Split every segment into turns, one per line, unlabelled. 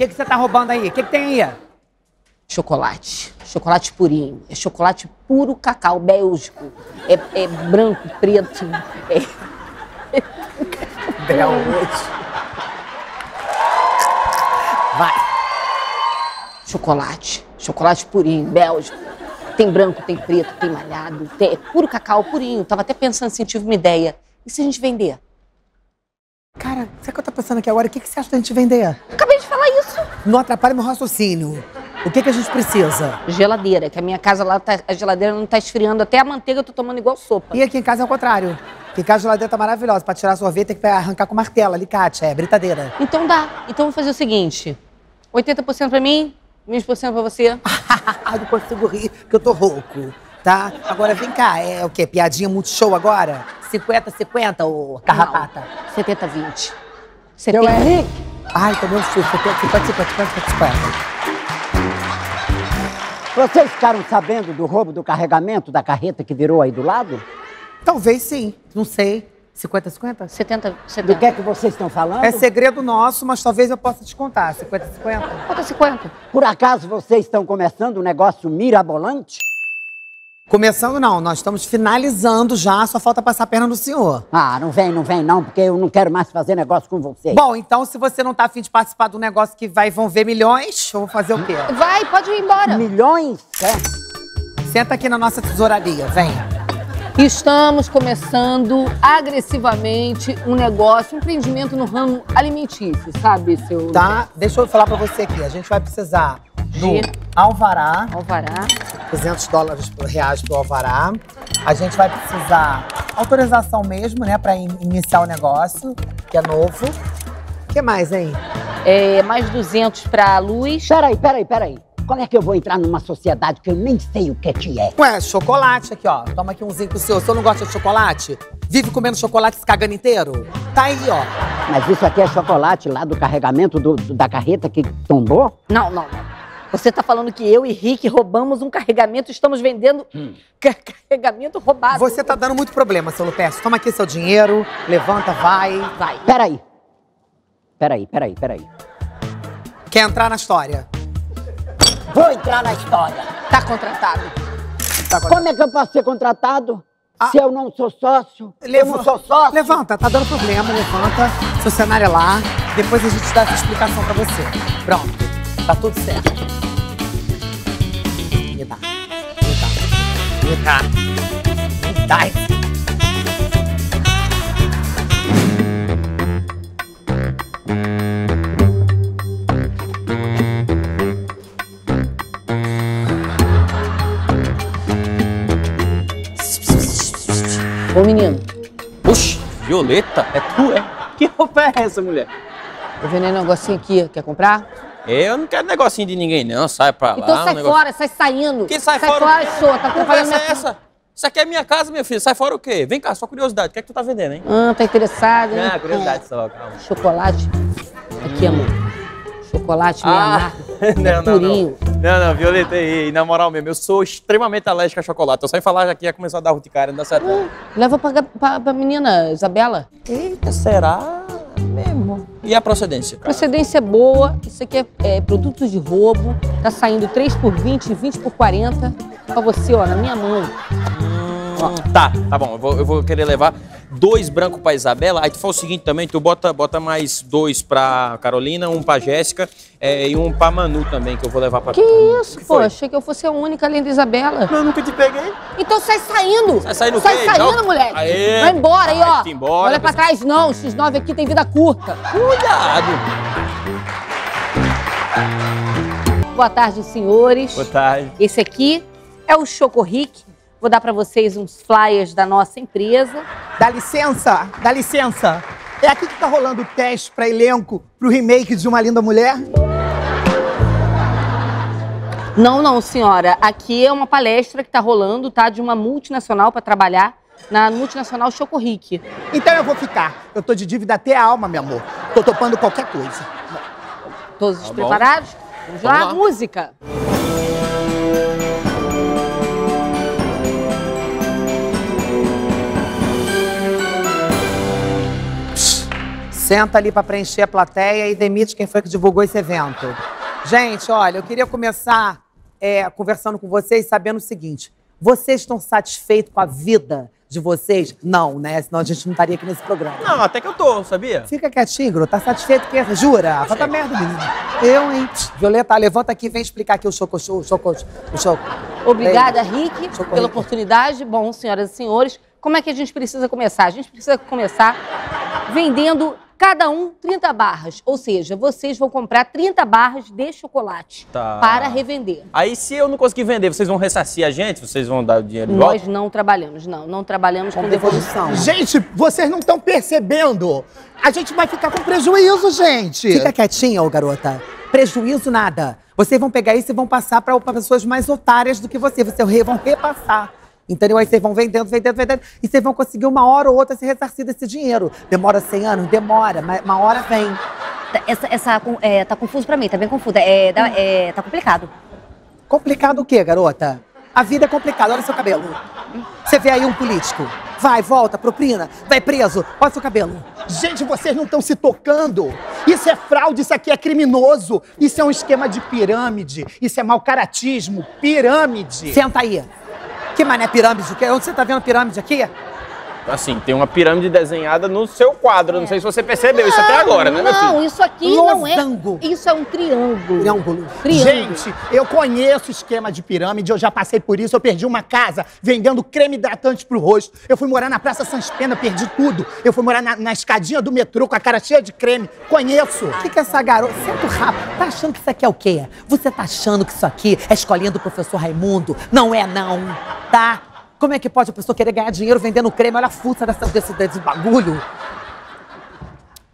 que, que você tá roubando aí? O que, que tem aí?
Chocolate. Chocolate purinho. É chocolate puro cacau, bélgico. É, é branco, preto. É...
Bélgico. Vai.
Chocolate. Chocolate purinho, bélgico. Tem branco, tem preto, tem malhado. Tem... É puro cacau, purinho. Tava até pensando assim, tive uma ideia. E se a gente vender?
Cara, sabe o que eu tô pensando aqui agora? O que, que você acha da gente vender?
Acabei de falar isso.
Não atrapalhe meu raciocínio. O que, que a gente precisa?
Geladeira, que a minha casa lá, tá, a geladeira não tá esfriando. Até a manteiga eu tô tomando igual sopa.
E aqui em casa é o contrário. Aqui em casa a geladeira tá maravilhosa. Pra tirar sorvete tem que arrancar com martelo, alicate, é britadeira.
Então dá. Então vamos fazer o seguinte: 80% pra mim, 20% pra você.
Ah, não consigo rir, porque eu tô rouco, tá? Agora vem cá, é o quê? Piadinha muito show agora? 50-50, ô carrapata?
70-20.
Seu Henrique? Ai, tomei um susto. 50, 50, 50, 50.
Vocês ficaram sabendo do roubo do carregamento da carreta que virou aí do lado?
Talvez sim, não sei. 50, 50?
70,
Do
70.
que é que vocês estão falando?
É segredo nosso, mas talvez eu possa te contar. 50, 50?
Conta 50.
Por acaso vocês estão começando um negócio mirabolante?
Começando não, nós estamos finalizando já, só falta passar a perna no senhor.
Ah, não vem, não vem não, porque eu não quero mais fazer negócio com vocês.
Bom, então se você não tá afim de participar do negócio que vai vão ver milhões, eu vou fazer o quê?
Vai, pode ir embora.
Milhões? É.
Senta aqui na nossa tesouraria, vem.
Estamos começando agressivamente um negócio, um empreendimento no ramo alimentício, sabe, seu
Tá? Deixa eu falar pra você aqui. A gente vai precisar do
De-
alvará,
Alvará.
200 dólares por reais pro alvará. A gente vai precisar autorização mesmo, né, pra in- iniciar o negócio, que é novo. O que mais, hein?
É, mais 200 pra luz.
Peraí, peraí, peraí. Como é que eu vou entrar numa sociedade que eu nem sei o que, que é?
Ué, chocolate aqui, ó. Toma aqui umzinho pro senhor. O senhor não gosta de chocolate? Vive comendo chocolate se cagando inteiro? Tá aí, ó.
Mas isso aqui é chocolate lá do carregamento do- do- da carreta que tombou?
Não, não, não. Você tá falando que eu e Rick roubamos um carregamento e estamos vendendo ca- carregamento roubado.
Você tá dando muito problema, seu Lupércio. Toma aqui seu dinheiro, levanta, vai.
Vai.
Peraí. Peraí, peraí, peraí.
Quer entrar na história?
Vou entrar na história.
Tá contratado.
Tá,
Como é que eu posso ser contratado se eu não sou sócio? Eu não sou sócio.
Levanta, tá dando problema, levanta. Seu cenário é lá. Depois a gente dá essa explicação pra você. Pronto. Tá tudo certo. Me dá.
Ô, menino,
Oxi, Violeta, é tu, é? Que roupa é essa, mulher?
eu vendendo um negocinho aqui. Quer comprar?
Eu não quero negocinho de ninguém, não. Sai pra lá.
Então sai
um negócio-
fora, sai saindo.
Que sai,
sai
fora?
fora, senhor. Tá
Que
atrapalhando minha
é essa? Isso aqui é minha casa, meu filho. Sai fora o quê? Vem cá, só curiosidade. O que é que tu tá vendendo, hein?
Ah, tá interessado, né?
Ah, curiosidade só, calma.
Chocolate. Aqui, amor. Chocolate amargo.
Ah, não, não, não.
purinho.
Não, não, Violeta, ei, ei, na moral mesmo, eu sou extremamente alérgico a chocolate. Eu só em falar já que ia começar a dar urticária, não dá certo. não.
Leva pra, pra, pra menina, Isabela.
Eita, será mesmo? E a procedência? cara?
Procedência é boa. Isso aqui é, é produtos de roubo. Tá saindo 3 por 20, 20 por 40. Pra você, ó, na minha mão.
Tá, tá bom. Eu vou, eu vou querer levar dois brancos pra Isabela. Aí tu faz o seguinte também, tu bota, bota mais dois pra Carolina, um pra Jéssica é, e um pra Manu também, que eu vou levar pra
Que isso,
que
pô?
foi?
Achei que eu fosse a única além da Isabela.
Eu nunca te peguei.
Então sai saindo!
Sai saindo o
Sai saindo,
Não.
moleque!
Aê.
Vai embora aí, ó!
Embora,
Olha pra trás, não! Esses nove aqui tem vida curta.
Cuidado.
Boa tarde, senhores.
Boa tarde.
Esse aqui é o Choco Rick. Vou dar pra vocês uns flyers da nossa empresa.
Dá licença, dá licença. É aqui que tá rolando o teste pra elenco pro remake de Uma Linda Mulher?
Não, não, senhora. Aqui é uma palestra que tá rolando, tá? De uma multinacional pra trabalhar na multinacional Choco Rick.
Então eu vou ficar. Eu tô de dívida até a alma, meu amor. Tô topando qualquer coisa.
Todos
Tá
preparados? Vamos lá?
Vamos lá.
Música.
Senta ali para preencher a plateia e demite quem foi que divulgou esse evento. Gente, olha, eu queria começar é, conversando com vocês sabendo o seguinte: vocês estão satisfeitos com a vida de vocês? Não, né? Senão a gente não estaria aqui nesse programa.
Não, até que eu tô, sabia?
Fica quietinho, Gru. Tá satisfeito com isso? Jura? Falta merda, menino. Eu, hein? Violeta, levanta aqui e vem explicar aqui o choco, o choco, o choco.
Obrigada, Rick,
Socorro.
pela oportunidade. Bom, senhoras e senhores, como é que a gente precisa começar? A gente precisa começar vendendo cada um 30 barras. Ou seja, vocês vão comprar 30 barras de chocolate
Tá.
para revender.
Aí se eu não conseguir vender, vocês vão ressarcir a gente? Vocês vão dar o dinheiro de
Nós
volta?
não trabalhamos, não. Não trabalhamos com
Com
devolução.
devolução.
Gente, vocês não estão percebendo. A gente vai ficar com prejuízo, gente.
Fica quietinha, ô garota. Prejuízo nada. Vocês vão pegar isso e vão passar para pessoas mais otárias do que você. Vocês vão repassar. Entendeu? Aí vocês vão vendendo, vendendo, vendendo. E vocês vão conseguir uma hora ou outra se ressarcir desse dinheiro. Demora 100 anos? Demora. Mas uma hora vem.
Tá- Essa, essa é, tá confuso pra mim, tá bem confuso. É, dá- é, tá complicado.
Complicado o quê, garota? A vida é complicada. Olha seu cabelo. Você vê aí um político. Vai, volta, propina, vai preso. Olha seu cabelo.
Gente, vocês não estão se tocando. Isso é fraude, isso aqui é criminoso. Isso é um esquema de pirâmide. Isso é mau caratismo. Pirâmide.
Senta aí. Que mané pirâmide? Onde você tá vendo pirâmide aqui?
Assim, tem uma pirâmide desenhada no seu quadro. Não sei se você percebeu isso até agora, né, meu filho?
Não, isso aqui não é.
Losango.
Isso é um triângulo.
Triângulo.
Triângulo.
Gente, eu conheço o esquema de pirâmide, eu já passei por isso. Eu perdi uma casa vendendo creme hidratante pro rosto. Eu fui morar na Praça Sans Pena, perdi tudo. Eu fui morar na, na escadinha do metrô com a cara cheia de creme. Conheço.
O que, que essa garota. Senta o rabo. Tá achando que isso aqui é o quê? Você tá achando que isso aqui é escolinha do professor Raimundo? Não é, não. Tá? Como é que pode a pessoa querer ganhar dinheiro vendendo creme? Olha a fuça dessa, desse, desse bagulho.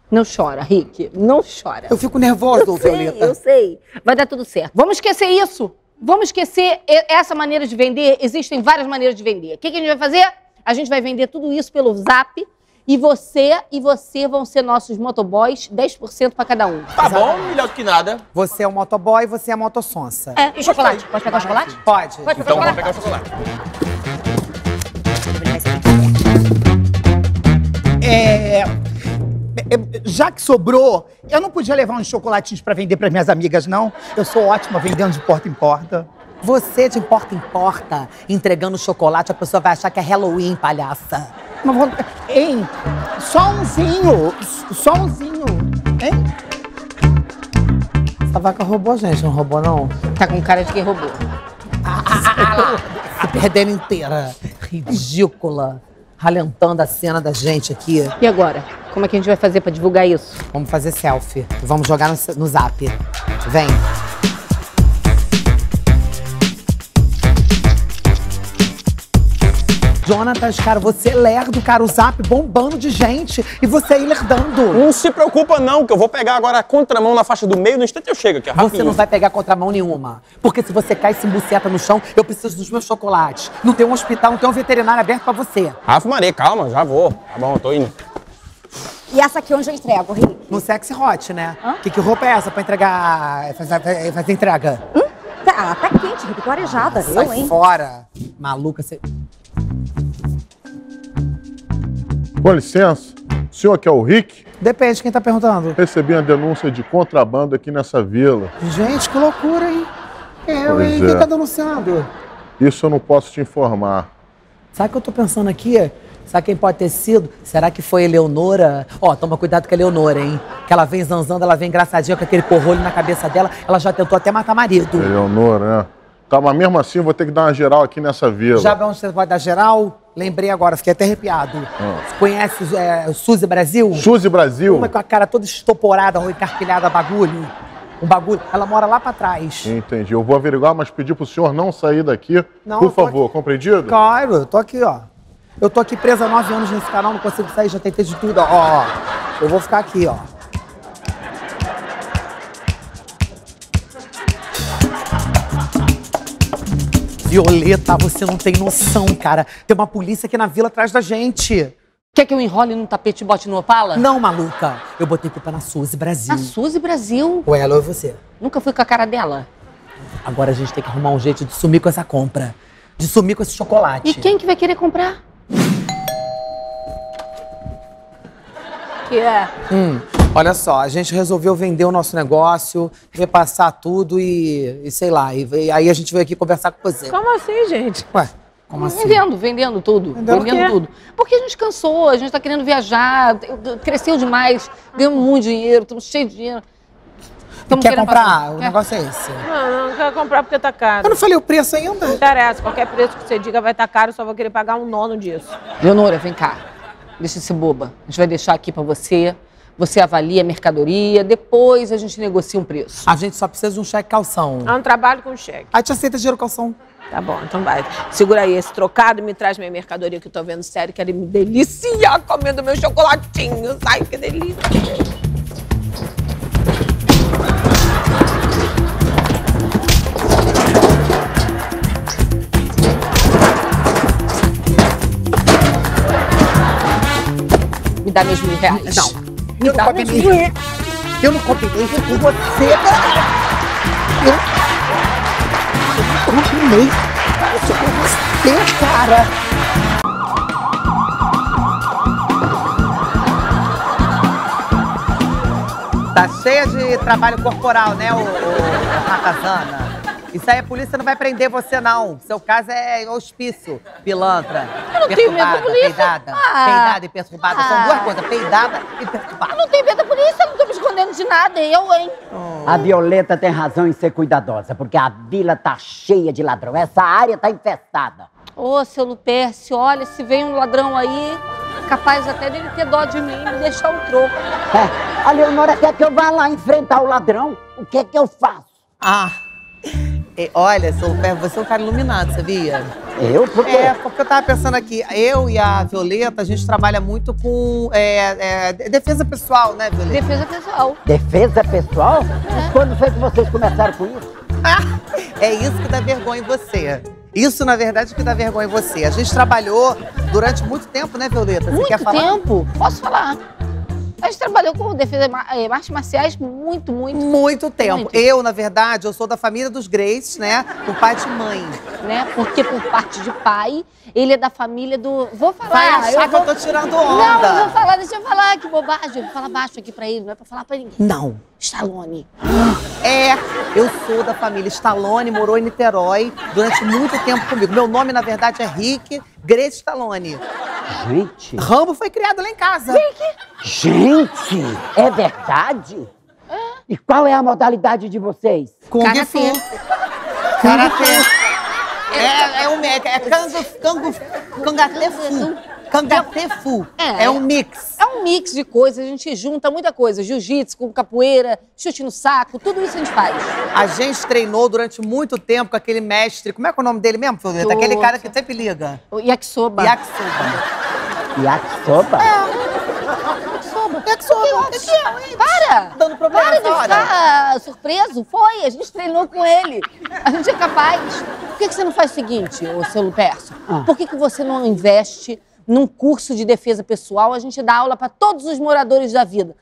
Não chora, Rick. Não chora.
Eu fico nervoso,
Eu sei,
Violeta.
eu sei. Vai dar tudo certo. Vamos esquecer isso. Vamos esquecer essa maneira de vender. Existem várias maneiras de vender. O que, que a gente vai fazer? A gente vai vender tudo isso pelo Zap. E você e você vão ser nossos motoboys, 10% para cada um.
Tá bom, melhor do que nada.
Você é o motoboy, você é a motossonsa.
É,
E chocolate? Pode pegar o chocolate?
Pode.
Pode
Então vamos pegar o chocolate.
É, é, Já que sobrou, eu não podia levar uns chocolatinhos pra vender pras minhas amigas, não? Eu sou ótima vendendo de porta em porta.
Você de porta em porta, entregando chocolate, a pessoa vai achar que é Halloween, palhaça.
Mas vou- Hein? Só umzinho. Só umzinho. Hein?
Essa vaca roubou, gente. Não roubou, não?
Tá com cara de quem roubou.
Se perdendo inteira. Ridícula. Ralentando a cena da gente aqui.
E agora? Como é que a gente vai fazer para divulgar isso?
Vamos fazer selfie. Vamos jogar no, no zap. Vem. Jonatas, cara, você é lerdo, cara, o zap bombando de gente e você aí lerdando.
Não se preocupa não, que eu vou pegar agora a contramão na faixa do meio, no instante eu chego aqui, rapidinho.
Você não vai pegar contramão nenhuma. Porque se você cai e se embuceta no chão, eu preciso dos meus chocolates. Não tem um hospital, não tem um veterinário aberto pra você.
Rafa Maria, calma, já vou. Tá bom, eu tô indo.
E essa aqui onde eu entrego, Rick?
No sexy hot, né? Que, que roupa é essa pra entregar. fazer, fazer entrega?
Tá, tá quente, Rick, tô arejada.
Sai
eu, hein?
fora. Maluca, você.
Com licença, o senhor que é o Rick?
Depende de quem tá perguntando.
Recebi uma denúncia de contrabando aqui nessa vila.
Gente, que loucura, hein? Eu,
Pois
hein?
é.
Quem tá denunciando?
Isso eu não posso te informar.
Sabe o que eu tô pensando aqui? Sabe quem pode ter sido? Será que foi Eleonora? Ó, toma cuidado com a Eleonora, hein? Que ela vem zanzando, ela vem engraçadinha com aquele porrolho na cabeça dela. Ela já tentou até matar marido.
Eleonora, né? Tá, mas mesmo assim eu vou ter que dar uma geral aqui nessa vila.
Já onde você pode dar geral? Lembrei agora, fiquei até arrepiado. Você conhece é, o Suzy Brasil?
Suzy Brasil?
Uma com a cara toda estoporada, encarquilhada, bagulho. Um bagulho. Ela mora lá pra trás.
Entendi. Eu vou averiguar, mas pedir pro senhor não sair daqui.
Não,
Por favor, compreendido?
Claro, eu tô aqui, ó. Eu tô aqui presa há nove anos nesse canal, não consigo sair, já tentei de tudo, ó. ó. Eu vou ficar aqui, ó. Violeta, você não tem noção, cara. Tem uma polícia aqui na vila atrás da gente.
Quer que eu enrole num tapete e bote no Opala?
Não, maluca. Eu botei culpa na Suzy Brasil.
Na Suzy Brasil.
Ou ela ou você.
Nunca fui com a cara dela.
Agora a gente tem que arrumar um jeito de sumir com essa compra. De sumir com esse chocolate.
E quem que vai querer comprar?
que é?
Hum, olha só, a gente resolveu vender o nosso negócio, repassar tudo e, e sei lá. E, e aí a gente veio aqui conversar com você.
Como assim, gente?
Ué, como assim?
Vendendo, vendendo tudo.
Vendendo
Vendendo, tudo. Porque a gente cansou, a gente tá querendo viajar, cresceu demais, ganhamos muito dinheiro, estamos cheios de dinheiro. Tamo
Quer comprar?
passar.
O
Quer?
negócio é esse.
Não, não quero comprar porque tá caro.
Eu não falei o preço ainda.
Não interessa, qualquer preço que você diga vai estar caro, eu só vou querer pagar um nono disso.
Leonora, vem cá. Deixa de ser boba. A gente vai deixar aqui pra você. Você avalia a mercadoria, depois a gente negocia um preço.
A gente só precisa de um cheque calção.
É um trabalho com cheque.
A gente aceita dinheiro calção.
Tá bom, então vai. Segura aí esse trocado e me traz minha mercadoria que eu tô vendo sério, quero me deliciar comendo meus chocolatinhos. Ai, que delícia.
Me dá meus mil reais.
Não. Eu não combinei. Eu não combinei isso com você. Eu, eu não combinei isso com você, cara. Tá cheia de trabalho corporal, né, o, o Ratazana? Isso aí a polícia não vai prender você, não. Seu caso é hospício, pilantra.
Eu não tenho medo da polícia.
Peidada,
Ah.
peidada e perturbada. São
Ah.
duas coisas, peidada e perturbada.
Eu não tenho medo da polícia, não tô me escondendo de nada. Eu, hein?
A Violeta tem razão em ser cuidadosa, porque a vila tá cheia de ladrão. Essa área tá infestada.
Ô, seu Luperce, olha, se vem um ladrão aí, capaz até dele ter dó de mim e me deixar um troco.
É, a Leonora quer que eu vá lá enfrentar o ladrão. O que é que eu faço?
Ah, olha, seu Pé, você é um cara iluminado, sabia?
Eu? Por quê?
É, porque eu tava pensando aqui, eu e a Violeta, a gente trabalha muito com é, é, defesa pessoal, né, Violeta?
Defesa pessoal.
Defesa pessoal? Mas Quando foi que vocês começaram com isso?
É isso que dá vergonha em você. Isso, na verdade, que dá vergonha em você. A gente trabalhou durante muito tempo, né, Violeta? Você
Muito
quer falar?
tempo. Posso falar. A gente trabalhou com defesa ma- eh, artes marciais muito, muito,
Muito tempo.
Muito.
Eu, na verdade, eu sou da família dos Grace, né? Por pai de mãe.
né? Porque por parte de pai, ele é da família do. Vou falar.
Vai achar que
vou-
eu tô tirando
Não,
onda.
eu vou falar, deixa eu falar, que bobagem. Eu vou falar baixo aqui pra ele, não é pra falar pra ninguém.
Não.
Stallone.
É, eu sou da família Stallone, morou em Niterói durante muito tempo comigo. Meu nome, na verdade, é Rick Grace Stallone.
Gente,
Rambo foi criado lá em casa.
gente, é verdade? E qual é a modalidade de vocês?
Kung. Fu. Karatê. É, é um meca, é cangate fu. Cangate fu.
É.
É um mix.
É um mix de coisas, a gente junta muita coisa. Jiu-jitsu com capoeira, chute no saco, tudo isso a gente faz.
A gente treinou durante muito tempo com aquele mestre, como é que é o nome dele mesmo, Fiorita? Aquele cara que sempre liga.
O yakisoba.
Yakisoba.
Yakisoba?
É?
Para!
Dando problema
Para de ficar surpreso. Foi, a gente treinou com ele. A gente é capaz. Por que, que você não faz o seguinte, ô seu Lupercio?
Ah.
Por que, que você não investe num curso de defesa pessoal? A gente dá aula para todos os moradores da vida.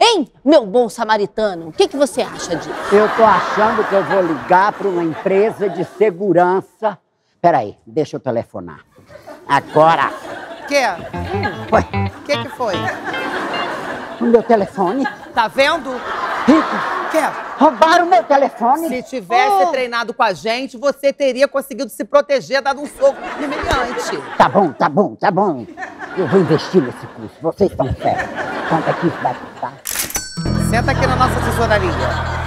Hein, meu bom samaritano? O que, que você acha disso?
Eu tô achando que eu vou ligar para uma empresa de segurança. Peraí, deixa eu telefonar. Agora!
Que?
Ué,
O que que foi?
o meu telefone?
Tá vendo?
Rico,
Que?
roubaram meu telefone?
Se tivesse
Oh.
treinado com a gente, você teria conseguido se proteger, dado um soco humilhante.
Tá bom, tá bom, tá bom. Eu vou investir nesse curso. Vocês estão certos. Que isso vai custar?
Senta aqui na nossa tesouraria.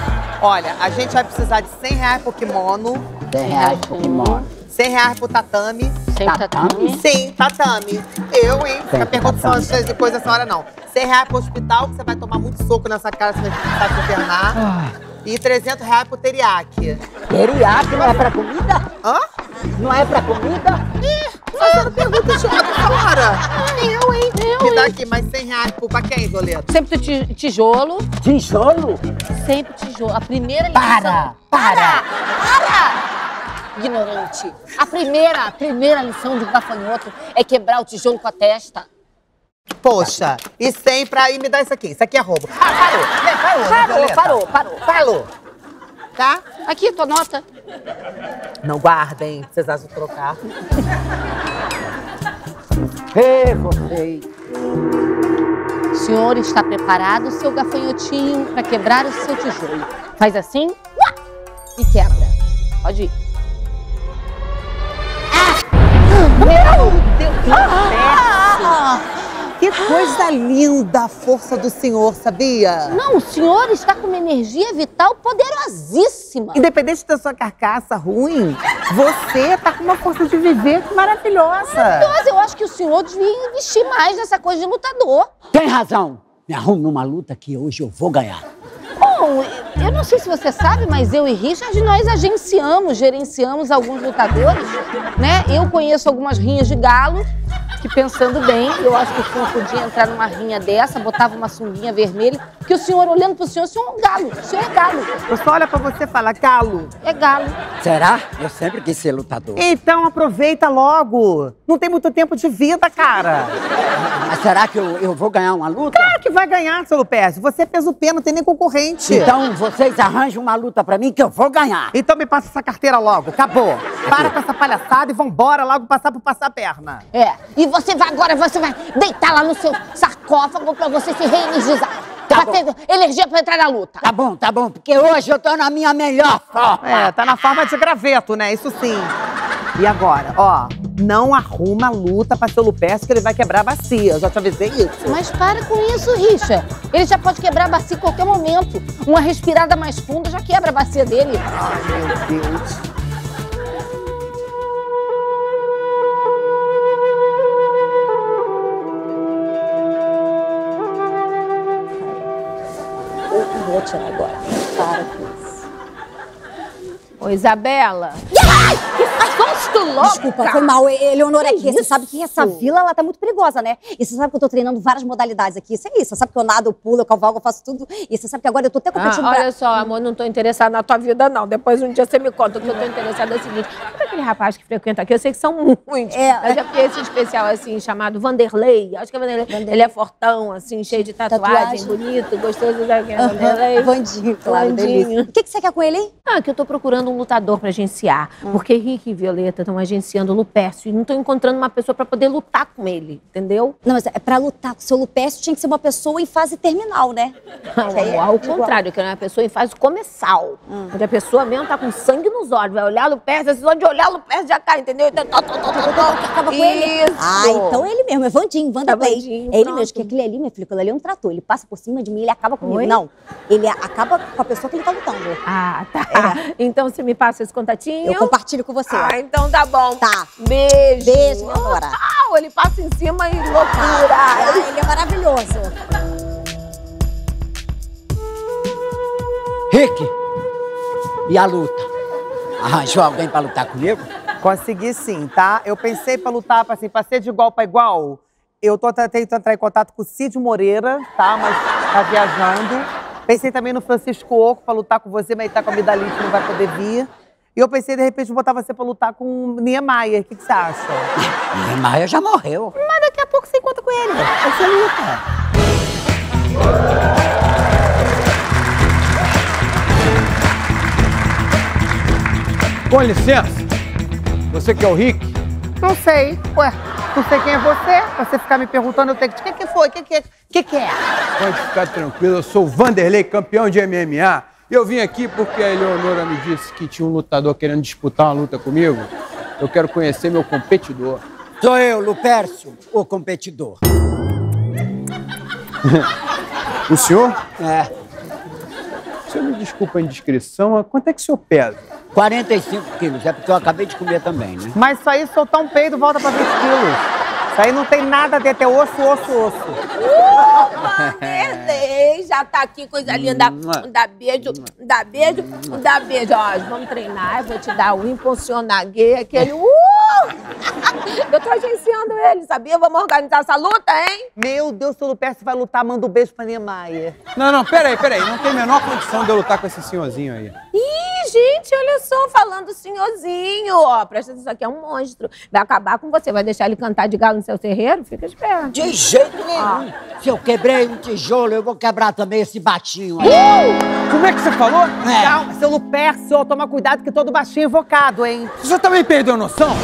Olha, a gente vai precisar de 100 reais por kimono,
10 reais por kimono.
100 reais por tatame.
Sempre
Tatame?
Sim, tatame. Eu, hein? Fica perguntando
tatame.
essas coisas essa hora, não. 100 reais pro hospital, que você vai tomar muito soco nessa cara, você vai precisar se internar. E 300 reais pro teriaque.
Teriyaki não é pra comida?
Hã?
Não é pra comida?
Fazendo pergunta idiota hora. Eu, hein? Me dá aqui mais 100 reais pro, pra quem, Violeta?
Sempre ti- tijolo,
Tijolo?
sempre tijolo. A primeira lição...
Para,
Para! Para! Ignorante. A primeira, a primeira lição de um gafanhoto é quebrar o tijolo com a testa.
Poxa, e 100 pra... E me dá isso aqui. Isso aqui é roubo. Ah, parou. Né, Parou, né,
Parou,
Violeta?
parou, parou.
Parou. Tá?
Aqui, tua nota.
Não guardem, precisasse trocar.
Ei, vocês.
senhor está preparado, seu gafanhotinho, para quebrar o seu tijolo. Faz assim uá, e quebra. Pode ir.
Coisa linda a força do senhor, sabia?
Não, o senhor está com uma energia vital poderosíssima.
Independente da sua carcaça ruim, você tá com uma força de viver maravilhosa.
Mas eu acho que o senhor devia investir mais nessa coisa de lutador.
Tem razão. Me arrumo numa luta que hoje eu vou ganhar.
Bom, eu não sei se você sabe, mas eu e Richard, nós agenciamos, gerenciamos alguns lutadores, né? Eu conheço algumas rinhas de galo, que pensando bem, eu acho que o senhor podia entrar numa rinha dessa, botava uma sunguinha vermelha, porque o senhor, olhando pro senhor, o senhor é um galo, o senhor é galo.
Eu só olha pra você e fala, galo.
É galo.
Será? Eu sempre quis ser lutador.
Então aproveita logo. Não tem muito tempo de vida, cara.
Mas será que eu, eu vou ganhar uma luta?
Claro que vai ganhar, seu Lupércio. Você é peso pena, não tem nem concorrente.
Então vocês arranjam uma luta pra mim que eu vou ganhar.
Então me passa essa carteira logo, acabou. Para com essa palhaçada e vambora logo passar por passar a perna.
É. E você vai agora, você vai deitar lá no seu sarcófago pra você se reenergizar.
Tá
pra ter energia pra entrar na luta.
Tá bom, tá bom, porque hoje eu tô na minha melhor forma.
É, tá na forma de graveto, né? Isso sim. E agora, ó, não arruma luta pra seu Lupércio que ele vai quebrar a bacia. Eu já te avisei isso.
Mas para com isso, Richard. Ele já pode quebrar a bacia em qualquer momento. Uma respirada mais funda já quebra a bacia dele.
Ai, meu Deus.
Eu vou tirar agora. Para.
Ô, Isabela.
Ai, que susto louco!
Desculpa, foi mal. Eleonora
Que
aqui, você sabe que essa vila, ela tá muito perigosa, né? E você sabe que eu tô treinando várias modalidades aqui. Isso é isso. Você sabe que eu nado, eu pulo, eu cavalgo, eu faço tudo. E você sabe que agora eu tô até
Ah,
competindo
olha só, amor, não tô interessada na tua vida, não. Depois um dia você me conta. O que eu tô interessada é o seguinte: sabe aquele rapaz que frequenta aqui? Eu sei que são muitos.
É.
Eu já vi esse especial, assim, chamado Vanderlei. Acho que é Vanderlei. Ele é fortão, assim, cheio de tatuagem,
Tatuagem.
bonito, gostoso. Sabe quem é Vanderlei?
Bandinho, claro,
Bandinho.
O que, que você quer com ele, hein?
Ah, que eu tô procurando um lutador pra agenciar. Porque Rick e Violeta estão agenciando o Lupércio e não tô encontrando uma pessoa pra poder lutar com ele, entendeu?
Não, mas é pra lutar com o seu Lupécio tinha que ser uma pessoa em fase terminal, né?
Não,
é
ao contrário, que é uma pessoa em fase começal. Onde a pessoa mesmo tá com sangue nos olhos. Vai olhar o Lupércio, só de olhar o Lupércio já cai, entendeu? Então, tó, tó, tó,
acaba com ele. Ah, então é ele mesmo, é Vandinho.
Vandinho,
é ele
pronto.
mesmo, que aquele ali, minha filha, aquele ali é um trator. Ele passa por cima de mim, ele acaba comigo.
Oi?
Não, ele acaba com a pessoa que ele tá lutando.
Ah, tá. Então você me passa esse contatinho?
Eu compartilho com você.
Ah, então tá bom.
Tá.
Beijo.
Beijo, minha amora.
Tchau. Ele passa em cima e loucura.
Ah, ele é maravilhoso.
Rick, e a luta? Arranjou alguém pra lutar comigo?
Consegui sim, tá? Eu pensei pra lutar, pra, assim, pra ser de igual pra igual. Eu tô tentando entrar em contato com o Cid Moreira, tá? Mas tá viajando. Pensei também no Francisco Oco pra lutar com você, mas ele tá com a amidalite, não vai poder vir. E eu pensei, de repente, botar você pra lutar com o Niemeyer. O que, que você acha?
Maia já morreu.
Mas daqui a pouco você encontra com ele. Aí você luta.
Com licença. Você que é o Rick?
Não sei. Ué, não sei quem é você. Você ficar me perguntando, eu tenho que... O que, que foi? O que, que, que, que é?
Pode ficar tranquilo, eu sou o Vanderlei, campeão de MMA. E eu vim aqui porque a Eleonora me disse que tinha um lutador querendo disputar uma luta comigo. Eu quero conhecer meu competidor.
Sou eu, Lupércio, o competidor.
O senhor?
É,
O senhor me desculpa a indiscrição, mas quanto é que o senhor pesa?
45 quilos. É porque eu acabei de comer também, né?
Mas isso aí, soltar um peido, volta pra 20 quilos. Isso aí não tem nada de ter osso, osso, osso.
Vanderlei, já tá aqui, coisa linda. Dá beijo, dá beijo, dá beijo. Ó, vamos treinar, eu vou te dar o impulsionar gay, aquele... Uh! Eu tô agenciando ele, sabia? Vamos organizar essa luta, hein?
Meu Deus, se o Lupércio vai lutar, manda um beijo pra Niemeyer.
Não, não, peraí, peraí. Não tem a menor condição de eu lutar com esse senhorzinho aí.
Ih, gente, olha só, falando senhorzinho, ó. Presta atenção, isso aqui é um monstro. Vai acabar com você, vai deixar ele cantar de galo no seu terreiro? Fica esperto.
De jeito nenhum. Se eu quebrei um tijolo, eu vou quebrar também esse batinho aí.
Como é que você falou?
É.
Calma, seu Lupércio, toma cuidado que todo baixinho é invocado, hein?
Você também perdeu a noção?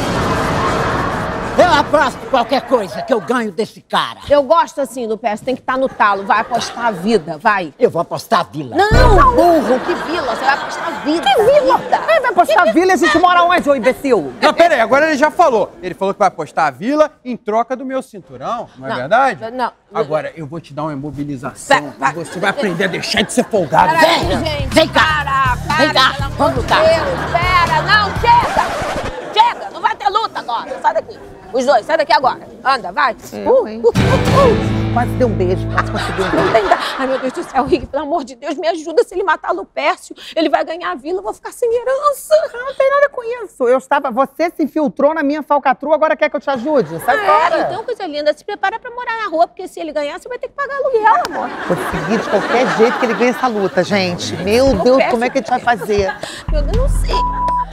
Eu aposto qualquer coisa que eu ganho desse cara.
Eu gosto assim, Lupércio, tem que estar no talo. Vai apostar a vida, vai.
Eu vou apostar a vila.
Não, burro, que vila? Você vai apostar a vida. Que
vila? Ele vai apostar a vila e a gente mora onde, ô imbecil?
Não, pera aí, agora ele já falou. Ele falou que vai apostar a vila em troca do meu cinturão, não é
Não,
verdade?
não.
Agora, eu vou te dar uma imobilização e você vai aprender a deixar de ser folgado.
Peraí,
Venha,
gente.
vem cá.
Para, para,
Vem cá, vamos lutar.
Deus, pera, não, chega. Chega, não vai ter luta agora. Sai daqui. Os dois, sai daqui agora. Anda, vai.
Eu, hein?
Uh, uh, uh.
Quase deu um beijo, quase conseguiu um beijo.
Ai, meu Deus do céu, Rick, pelo amor de Deus, me ajuda. Se ele matar Lupércio, ele vai ganhar a vila, eu vou ficar sem herança.
Não tem nada com isso. Eu estava. Você se infiltrou na minha falcatrua, agora quer que eu te ajude? Sai fora.
É, então, coisa linda, se prepara pra morar na rua, porque se ele ganhar, você vai ter que pagar aluguel, amor.
Consegui de qualquer jeito que ele ganhe essa luta, gente. Meu Deus, como é que a gente vai fazer?
Meu Deus, não sei.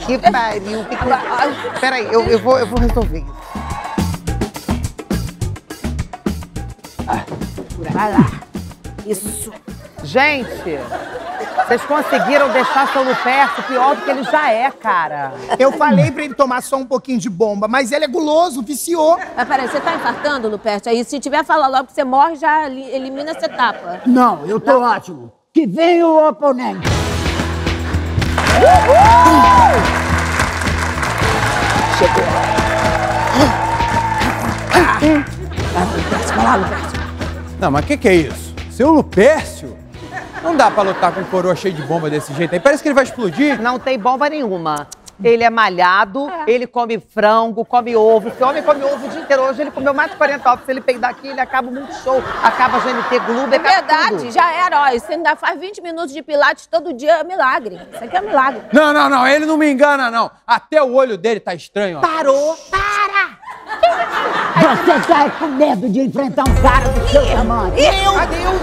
Que pariu. Que que... Peraí, eu, eu, vou, eu vou resolver isso.
Vai lá. Isso.
Gente, vocês conseguiram deixar seu Lupercio pior do que ele já é, cara.
Eu falei pra ele tomar só um pouquinho de bomba, mas ele é guloso, viciou.
Mas peraí, você tá infartando, Lupércio? Aí, se tiver, fala logo que você morre, já li- elimina essa etapa.
Não, eu tô ótimo. Que venha o oponente.
Vai lá, Lupércio.
Não, mas o que, que é isso? Seu Lupércio? Não dá pra lutar com um coroa cheio de bomba desse jeito aí. Parece que ele vai explodir.
Não tem bomba nenhuma. Ele é malhado, ele come frango, come ovo. Esse homem come ovo o dia inteiro. Hoje ele comeu mais de 40 ovos. Se ele peidar aqui, ele acaba muito show. Acaba GNT Globo,
É verdade,
tudo.
já era. Ó, você ainda faz 20 minutos de pilates todo dia, é milagre. Isso aqui é milagre.
Não, não, não. Ele não me engana, não. Até o olho dele tá estranho, ó.
Parou.
Você tá com medo de enfrentar um cara do seu tamanho.
Meu Deus.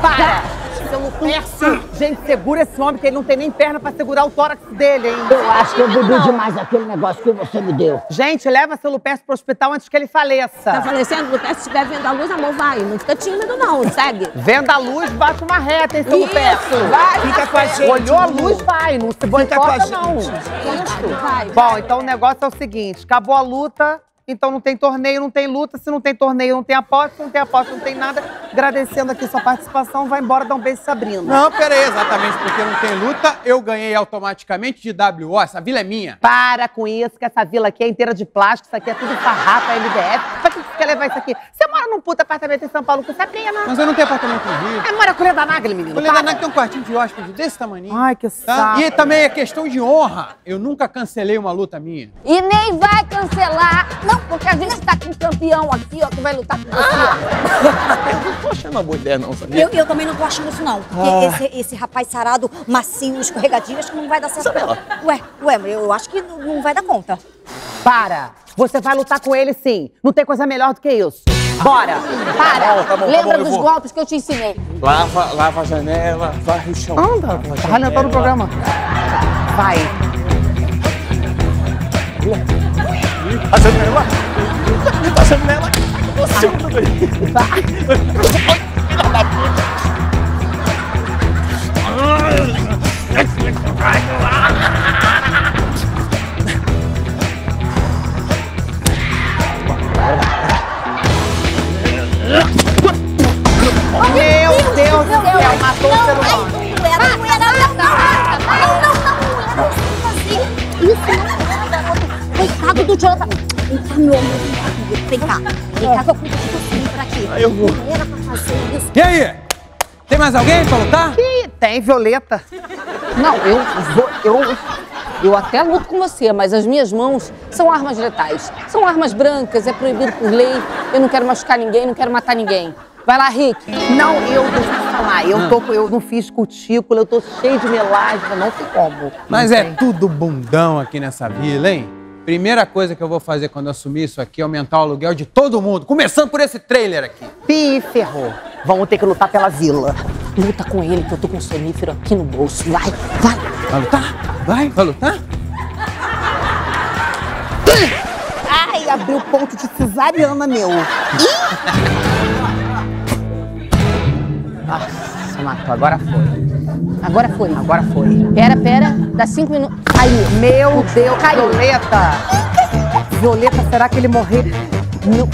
Para. Seu Lupercio. Gente, segura esse homem, que ele não tem nem perna pra segurar o tórax dele, hein?
Eu acho que eu bebi demais aquele negócio que você me deu.
Gente, leva seu Lupercio pro hospital antes que ele faleça.
Tá falecendo, Lupércio? Se estiver vendo a luz, amor, vai. Não fica tímido, não. Segue.
Venda a luz, bate uma reta, hein, seu
Isso,
Lupercio?
vai,
Fica
vai,
com a
vai.
gente.
Olhou a
Lu.
luz, vai. Não se
com a
boicota,
gente.
não.
Vai,
Bom, então o negócio é o seguinte: acabou a luta, então não tem torneio, não tem luta. Se não tem torneio, não tem aposta. Se não tem aposta, não tem nada. Agradecendo aqui sua participação, vai embora dar um beijo, Sabrina.
Não, pera aí, exatamente porque não tem luta, eu ganhei automaticamente de WO. Essa vila é minha.
Para com isso, que essa vila aqui é inteira de plástico, isso aqui é tudo farrapa, LDF. Pra que você quer levar isso aqui? Você mora num puta apartamento em São Paulo com Sabrina.
Mas eu não tenho apartamento no Rio.
É, mora com o Leda Nagli, menino.
O Leonardo tem um quartinho de hóspede desse tamanho.
Ai, que
Tá?
saco.
E também é questão de honra. Eu nunca cancelei uma luta minha.
E nem vai cancelar. Não, porque a gente tá com um campeão aqui, ó, que vai lutar com você.
Eu não tô achando uma boa ideia, não, sabia?
Eu, eu também não tô achando isso, não. Porque esse, esse rapaz sarado, macio, escorregadinho, acho que não vai dar certo.
Isabela.
não. Ué, ué, eu acho que não, não vai dar conta.
Para! Você vai lutar com ele sim. Não tem coisa melhor do que isso. Bora!
Para.
bom, tá bom, tá
Lembra
bom, eu
dos
vou.
golpes que eu te ensinei.
Lava, lava a janela, varre o chão.
Anda, tá ralentando o programa. Vai.
A janela! A janela! Você
Meu Deus do céu, matou o ser humano.
Não, não era, não, não, não, não, não, assim. Isso não é, garoto. Coitado do Jonathan. Vem cá, meu amor, vem cá comigo, vem cá. Vem cá que eu cuido de você, por aqui.
eu vou.
Não era pra fazer isso.
E aí? Tem mais alguém pra lutar?
Ih, tem Violeta.
Não, eu vou. Eu, eu até luto com você, mas as minhas mãos são armas letais. São armas brancas, é proibido por lei. Eu não quero machucar ninguém, não quero matar ninguém. Vai lá, Rick.
Não, eu, deixa eu te falar, eu, tô, eu não fiz cutícula, eu tô cheio de melasma, não tem como.
Mas é tudo bundão aqui nessa vila, hein? Primeira coisa que eu vou fazer quando eu assumir isso aqui é aumentar o aluguel de todo mundo, começando por esse trailer aqui.
Pi, ferrou. Vamos ter que lutar pela vila.
Luta com ele, que eu tô com um sonífero aqui no bolso. Vai, vai.
Vai lutar? Vai? Vai lutar?
Ai, abriu ponto de cesariana, meu. Nossa, matou, agora foi.
Agora foi.
Agora foi.
Pera, pera. Dá cinco minutos. Caiu.
Meu Deus,
Caiu.
Violeta. Violeta, será que ele morreu? Não.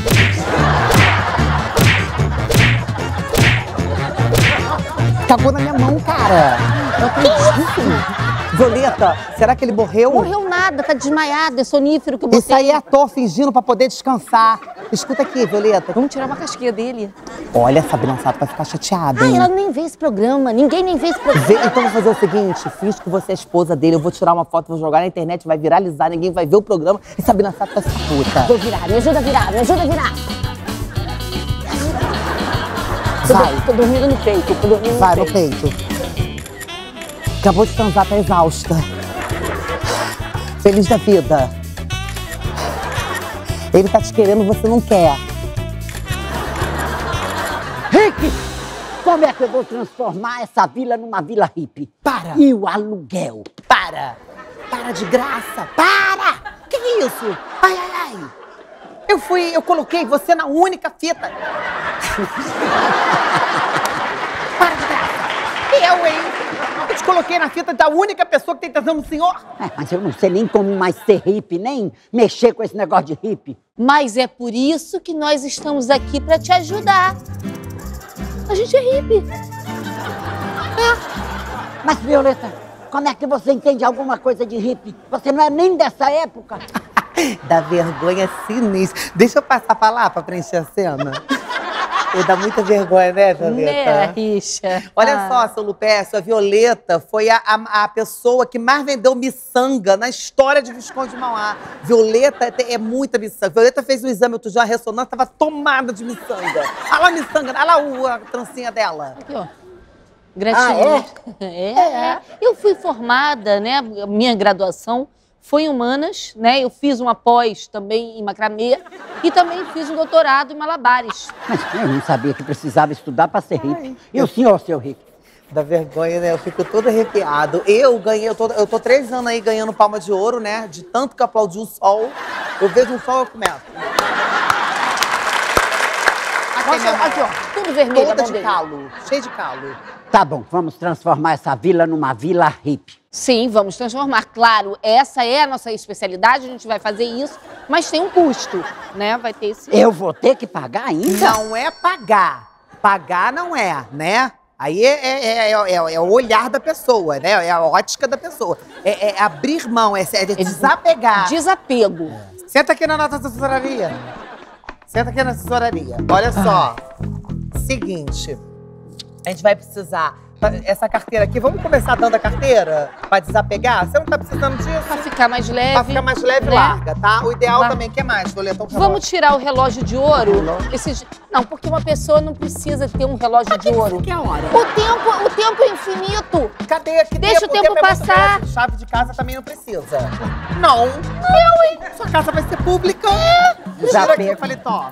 Cagou na minha mão, cara. Não acredito. Violeta, será que ele morreu?
Morreu nada, tá desmaiado, é sonífero que eu botei.
Isso aí é ator fingindo pra poder descansar. Escuta aqui, Violeta.
Vamos tirar uma casquinha dele.
Olha, Sabrina Sato vai ficar chateada,
Ah,
hein?
ela nem vê esse programa, ninguém nem vê esse programa.
Vê, então vou fazer o seguinte, finge que você é a esposa dele, eu vou tirar uma foto, vou jogar na internet, vai viralizar, ninguém vai ver o programa e Sabrina Sato vai ficar puta.
Vou virar, me ajuda a virar, me ajuda a virar.
Vai,
Tô dormindo no peito, tô dormindo no
vai no
peito.
Acabou de transar, tá exausta. Feliz da vida. Ele tá te querendo, você não quer.
Rick, como é que eu vou transformar essa vila numa vila hippie?
Para.
E o aluguel?
Para! Para de graça! Para! Que que é isso? Ai, ai, ai! Eu fui, eu coloquei você na única fita. Para de graça! Eu, hein? Eu te coloquei na fita da única pessoa que tem tesão no senhor.
É, mas eu não sei nem como mais ser hippie, nem mexer com esse negócio de hippie.
Mas é por isso que nós estamos aqui pra te ajudar. A gente é hippie.
Mas, Violeta, como é que você entende alguma coisa de hippie? Você não é nem dessa época.
Dá vergonha sinistra. Deixa eu passar pra lá pra preencher a cena. Dá muita vergonha, né, Violeta?
Né, Richa?
Olha
Ah.
só, seu Lupécio, a Violeta foi a, a, a pessoa que mais vendeu miçanga na história de Visconde de Mauá. Violeta é, é muita miçanga. Violeta fez o exame outro dia, a ressonância estava tomada de miçanga. Olha lá a miçanga, olha lá a trancinha dela.
Aqui, ó. Gratinha. é? é? Eu fui formada, né? Minha graduação foi em humanas, né? Eu fiz uma pós também em macramê e também fiz um doutorado em malabares.
Mas eu não sabia que precisava estudar para ser hippie. E o senhor, seu Rick?
Da vergonha, né? Eu fico todo arrepiado. Eu ganhei, eu tô, eu tô três anos aí ganhando palma de ouro, né? De tanto que aplaudi o sol. Eu vejo um sol, eu começo. Aqui,
Nossa, ó, tudo vermelho
Toda de
dele.
calo, cheio de calo.
Tá bom, vamos transformar essa vila numa vila hippie.
Sim, vamos transformar. Claro, essa é a nossa especialidade, a gente vai fazer isso, mas tem um custo, né? Vai ter esse.
Eu vou ter que pagar ainda?
Não é pagar. Pagar não é, né? Aí é, é, é, é- é- é o olhar da pessoa, né? É a ótica da pessoa. É, é abrir mão, é, é desapegar.
Desapego.
Senta aqui na nossa assessoraria. Senta aqui na assessoraria. Olha só. Seguinte. A gente vai precisar. Essa carteira aqui, vamos começar dando a carteira? Pra desapegar? Você não tá precisando disso?
Pra ficar mais leve.
Pra ficar mais leve,
né?
larga, tá? O ideal
Vai.
também, o que mais, Violeta? Um
Vamos tirar o relógio de ouro? Esses- Não, porque uma pessoa não precisa ter um relógio de ouro.
Que hora?
O tempo, o tempo é infinito.
Cadê? Que
Deixa o tempo
é muito
passar.
grande. Chave de casa também não precisa. Não. Não, hein? Sua casa vai ser pública. Tira aqui
Desapego.
o paletó.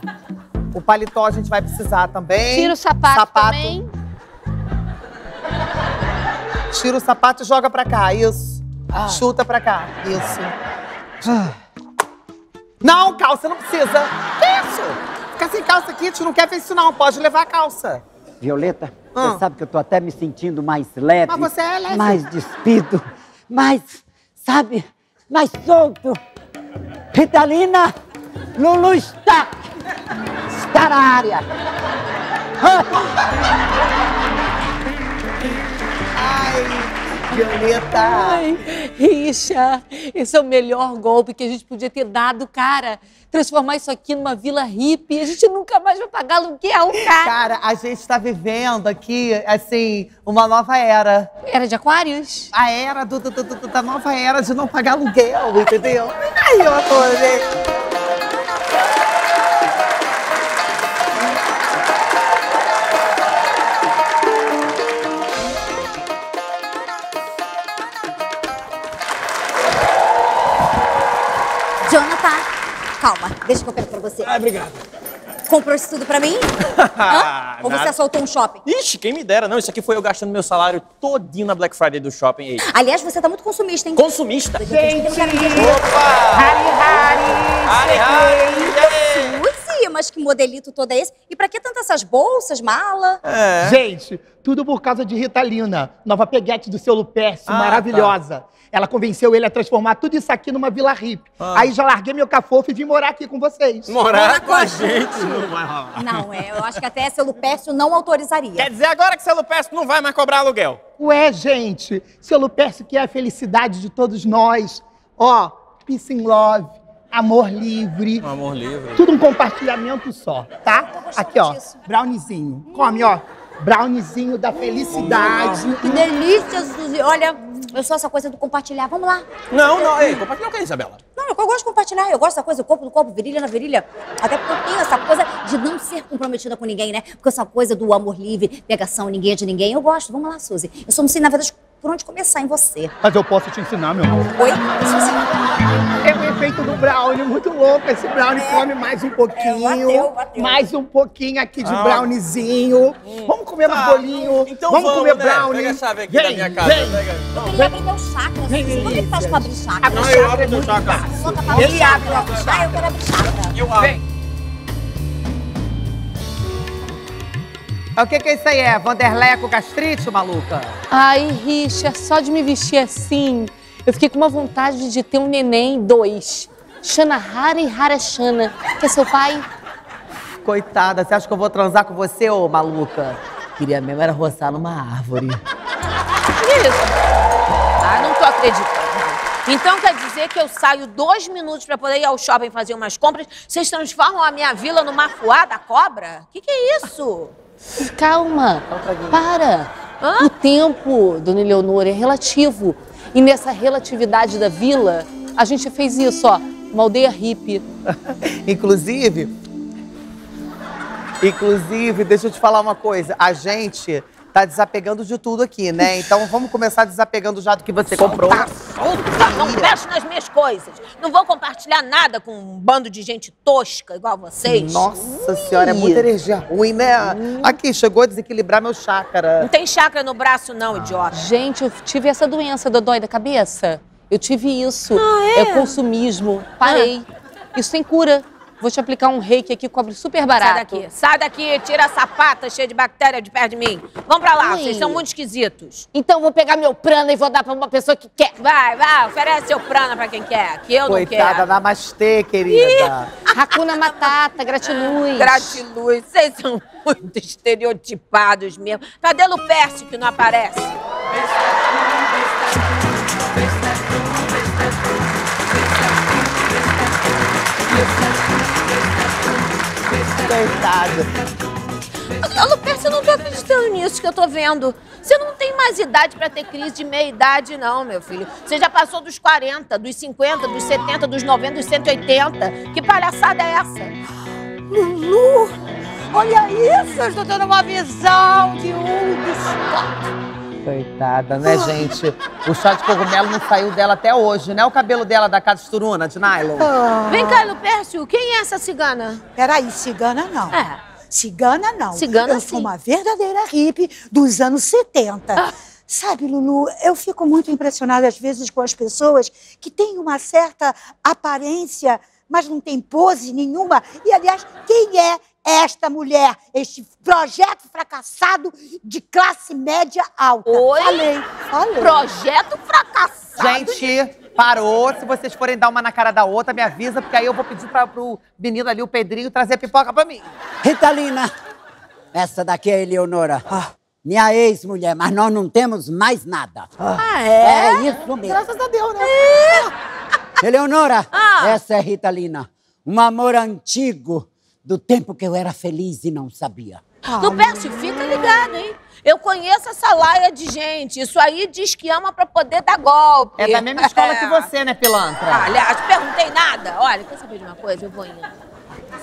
O paletó a gente vai precisar também.
Tira o sapato,
Sapato.
também.
Tira o sapato e joga pra cá. Isso.
Ah.
Chuta pra cá. Isso. Não, calça não precisa. Que isso? Ficar sem calça aqui, a gente não quer ver isso não. Pode levar a calça.
Violeta,
Ah.
você sabe que eu tô até me sentindo mais leve.
Mas você é leve.
Mais despido, mais, sabe, mais solto. Ritalina, Lulu está, está na área.
Ai, Violeta.
Ai, Richa, esse é o melhor golpe que a gente podia ter dado, cara. Transformar isso aqui numa vila hippie. A gente nunca mais vai pagar aluguel, cara.
Cara, a gente tá vivendo aqui, assim, uma nova era.
Era de aquários?
A era do, do- do- do- da nova era de não pagar aluguel, entendeu? Ai, eu adorei.
Calma, deixa que eu pego pra você.
Ah, obrigado.
Comprou isso tudo pra mim? Hã? Ou você assaltou um shopping?
Ixi, quem me dera. Não, isso aqui foi eu gastando meu salário todinho na Black Friday do shopping. Ei,
Aliás, você tá muito consumista, hein?
consumista.
Gente!
Opa! Hari, hari! Hari, hari!
Mas que modelito todo é esse? E pra que tantas essas bolsas, mala?
É. Gente, tudo por causa de Ritalina, nova peguete do seu Lupércio,
Ah,
maravilhosa. Ela convenceu ele a transformar tudo isso aqui numa vila hippie. Aí já larguei meu cafofo e vim morar aqui com vocês.
Morar com a gente não vai rolar.
Não, é, eu acho que até seu Lupércio não autorizaria.
Quer dizer agora que seu Lupércio não vai mais cobrar aluguel?
Ué, gente, seu Lupércio que é a felicidade de todos nós. Ó, peace and love, amor livre.
Um amor livre.
Tudo um compartilhamento só, tá? Aqui, ó, browniezinho. Come, ó. Browniezinho da felicidade.
Que delícia, Suzy. Olha, eu sou essa coisa do compartilhar. Vamos lá.
Não, não, ei, compartilha o que, Isabela?
Não, eu gosto de compartilhar. Eu gosto dessa coisa do corpo do corpo, virilha na virilha. Até porque eu tenho essa coisa de não ser comprometida com ninguém, né? Porque essa coisa do amor livre, pegação, ninguém é de ninguém, eu gosto. Vamos lá, Suzy. Eu só não sei, na verdade, por onde começar em você.
Mas eu posso te ensinar, meu amor.
Oi?
É o efeito do brownie, muito louco. Esse brownie come mais um pouquinho.
É, bateu, bateu.
Mais um pouquinho aqui de
Ah.
browniezinho. Vamos comer mais bolinho.
Então
vamos,
vamos,
comer
né?
brownie.
Pega a chave aqui
vem,
da minha casa,
Vem.
pega.
Eu queria abrir meu chakra, Suzy. Como é que faz pra abrir chakra?
Não, eu abro
é muito
chakra.
pra
Ele
chakra.
abre, abre o
Ah,
chakra.
eu quero abrir chakra.
Eu abro.
Vem.
O que que é isso aí? É Vanderleia com gastrite, maluca?
Ai, Richard, só de me vestir assim, eu fiquei com uma vontade de ter um neném, dois. Shanahara e Harashana, que é seu pai.
Coitada, você acha que eu vou transar com você, ô maluca? Queria mesmo era roçar numa árvore.
Isso. Ah, não tô acreditando. Então quer dizer que eu saio dois minutos pra poder ir ao shopping fazer umas compras, vocês transformam a minha vila numa fuá da cobra? Que que é isso?
Calma, para. O tempo, dona Eleonora, é relativo. E nessa relatividade da vila, a gente fez isso, ó, uma aldeia hippie.
Inclusive, inclusive, deixa eu te falar uma coisa. A gente tá desapegando de tudo aqui, né? Então vamos começar desapegando já do que você comprou.
Solta, não mexe nas minhas coisas. Não vou compartilhar nada com um bando de gente tosca igual vocês.
Nossa senhora, é muita energia ruim, né? Aqui, chegou a desequilibrar meu
Não
chácara.
tem chakra no braço, não, idiota.
Gente, eu tive essa doença da dói da cabeça. Eu tive isso.
Ah, é?
consumismo. Parei. Isso tem cura. Vou te aplicar um reiki aqui, cobre super
Sai
barato.
daqui, sai daqui, tira essa pata cheia de bactéria de perto de mim. Vamos pra lá,
Ui.
vocês são muito esquisitos.
Então vou pegar meu prana e vou dar pra uma pessoa que quer.
Vai, vai, oferece seu prana pra quem quer, que eu não
Coitada,
quero.
namastê, querida.
Hakuna Matata, gratiluz.
Gratiluz, vocês são muito estereotipados mesmo. Cadê Lupércio que não aparece?
Coitada.
Ô, Lupércio, eu não tô acreditando nisso que eu tô vendo. Você não tem mais idade pra ter crise de meia-idade, não, meu filho. Você já passou dos 40, dos 50, dos 70, dos 90, dos 180. Que palhaçada é essa?
Lulu, olha isso. Eu estou tendo uma visão de um
Coitada, né, gente? O chá de cogumelo não saiu dela até hoje, né? O cabelo dela da Casa Turuna, de nylon.
Vem cá, Lupércio, quem é essa cigana?
Peraí, cigana não.
É.
Cigana não.
Cigana,
Eu
sim.
sou uma verdadeira hippie dos anos 70. Sabe, Lulu, eu fico muito impressionada às vezes com as pessoas que têm uma certa aparência, mas não tem pose nenhuma. E, aliás, quem é esta mulher? Este projeto fracassado de classe média alta.
Oi?
Falei, falei.
Projeto fracassado.
Gente, parou. Se vocês forem dar uma na cara da outra, me avisa, porque aí eu vou pedir pra, pro menino ali, o Pedrinho, trazer pipoca pra mim.
Ritalina, essa daqui é a Eleonora. Minha ex-mulher, mas nós não temos mais nada.
Ah,
É isso mesmo.
Graças a Deus, né?
Eleonora,
Ah.
essa é Ritalina. Um amor antigo do tempo que eu era feliz e não sabia.
Lupércio, fica ligado, hein? Eu conheço essa laia de gente. Isso aí diz que ama pra poder dar golpe.
É da mesma escola que você, né, pilantra?
Ah, aliás, perguntei nada. Olha, quer saber de uma coisa? Eu vou indo.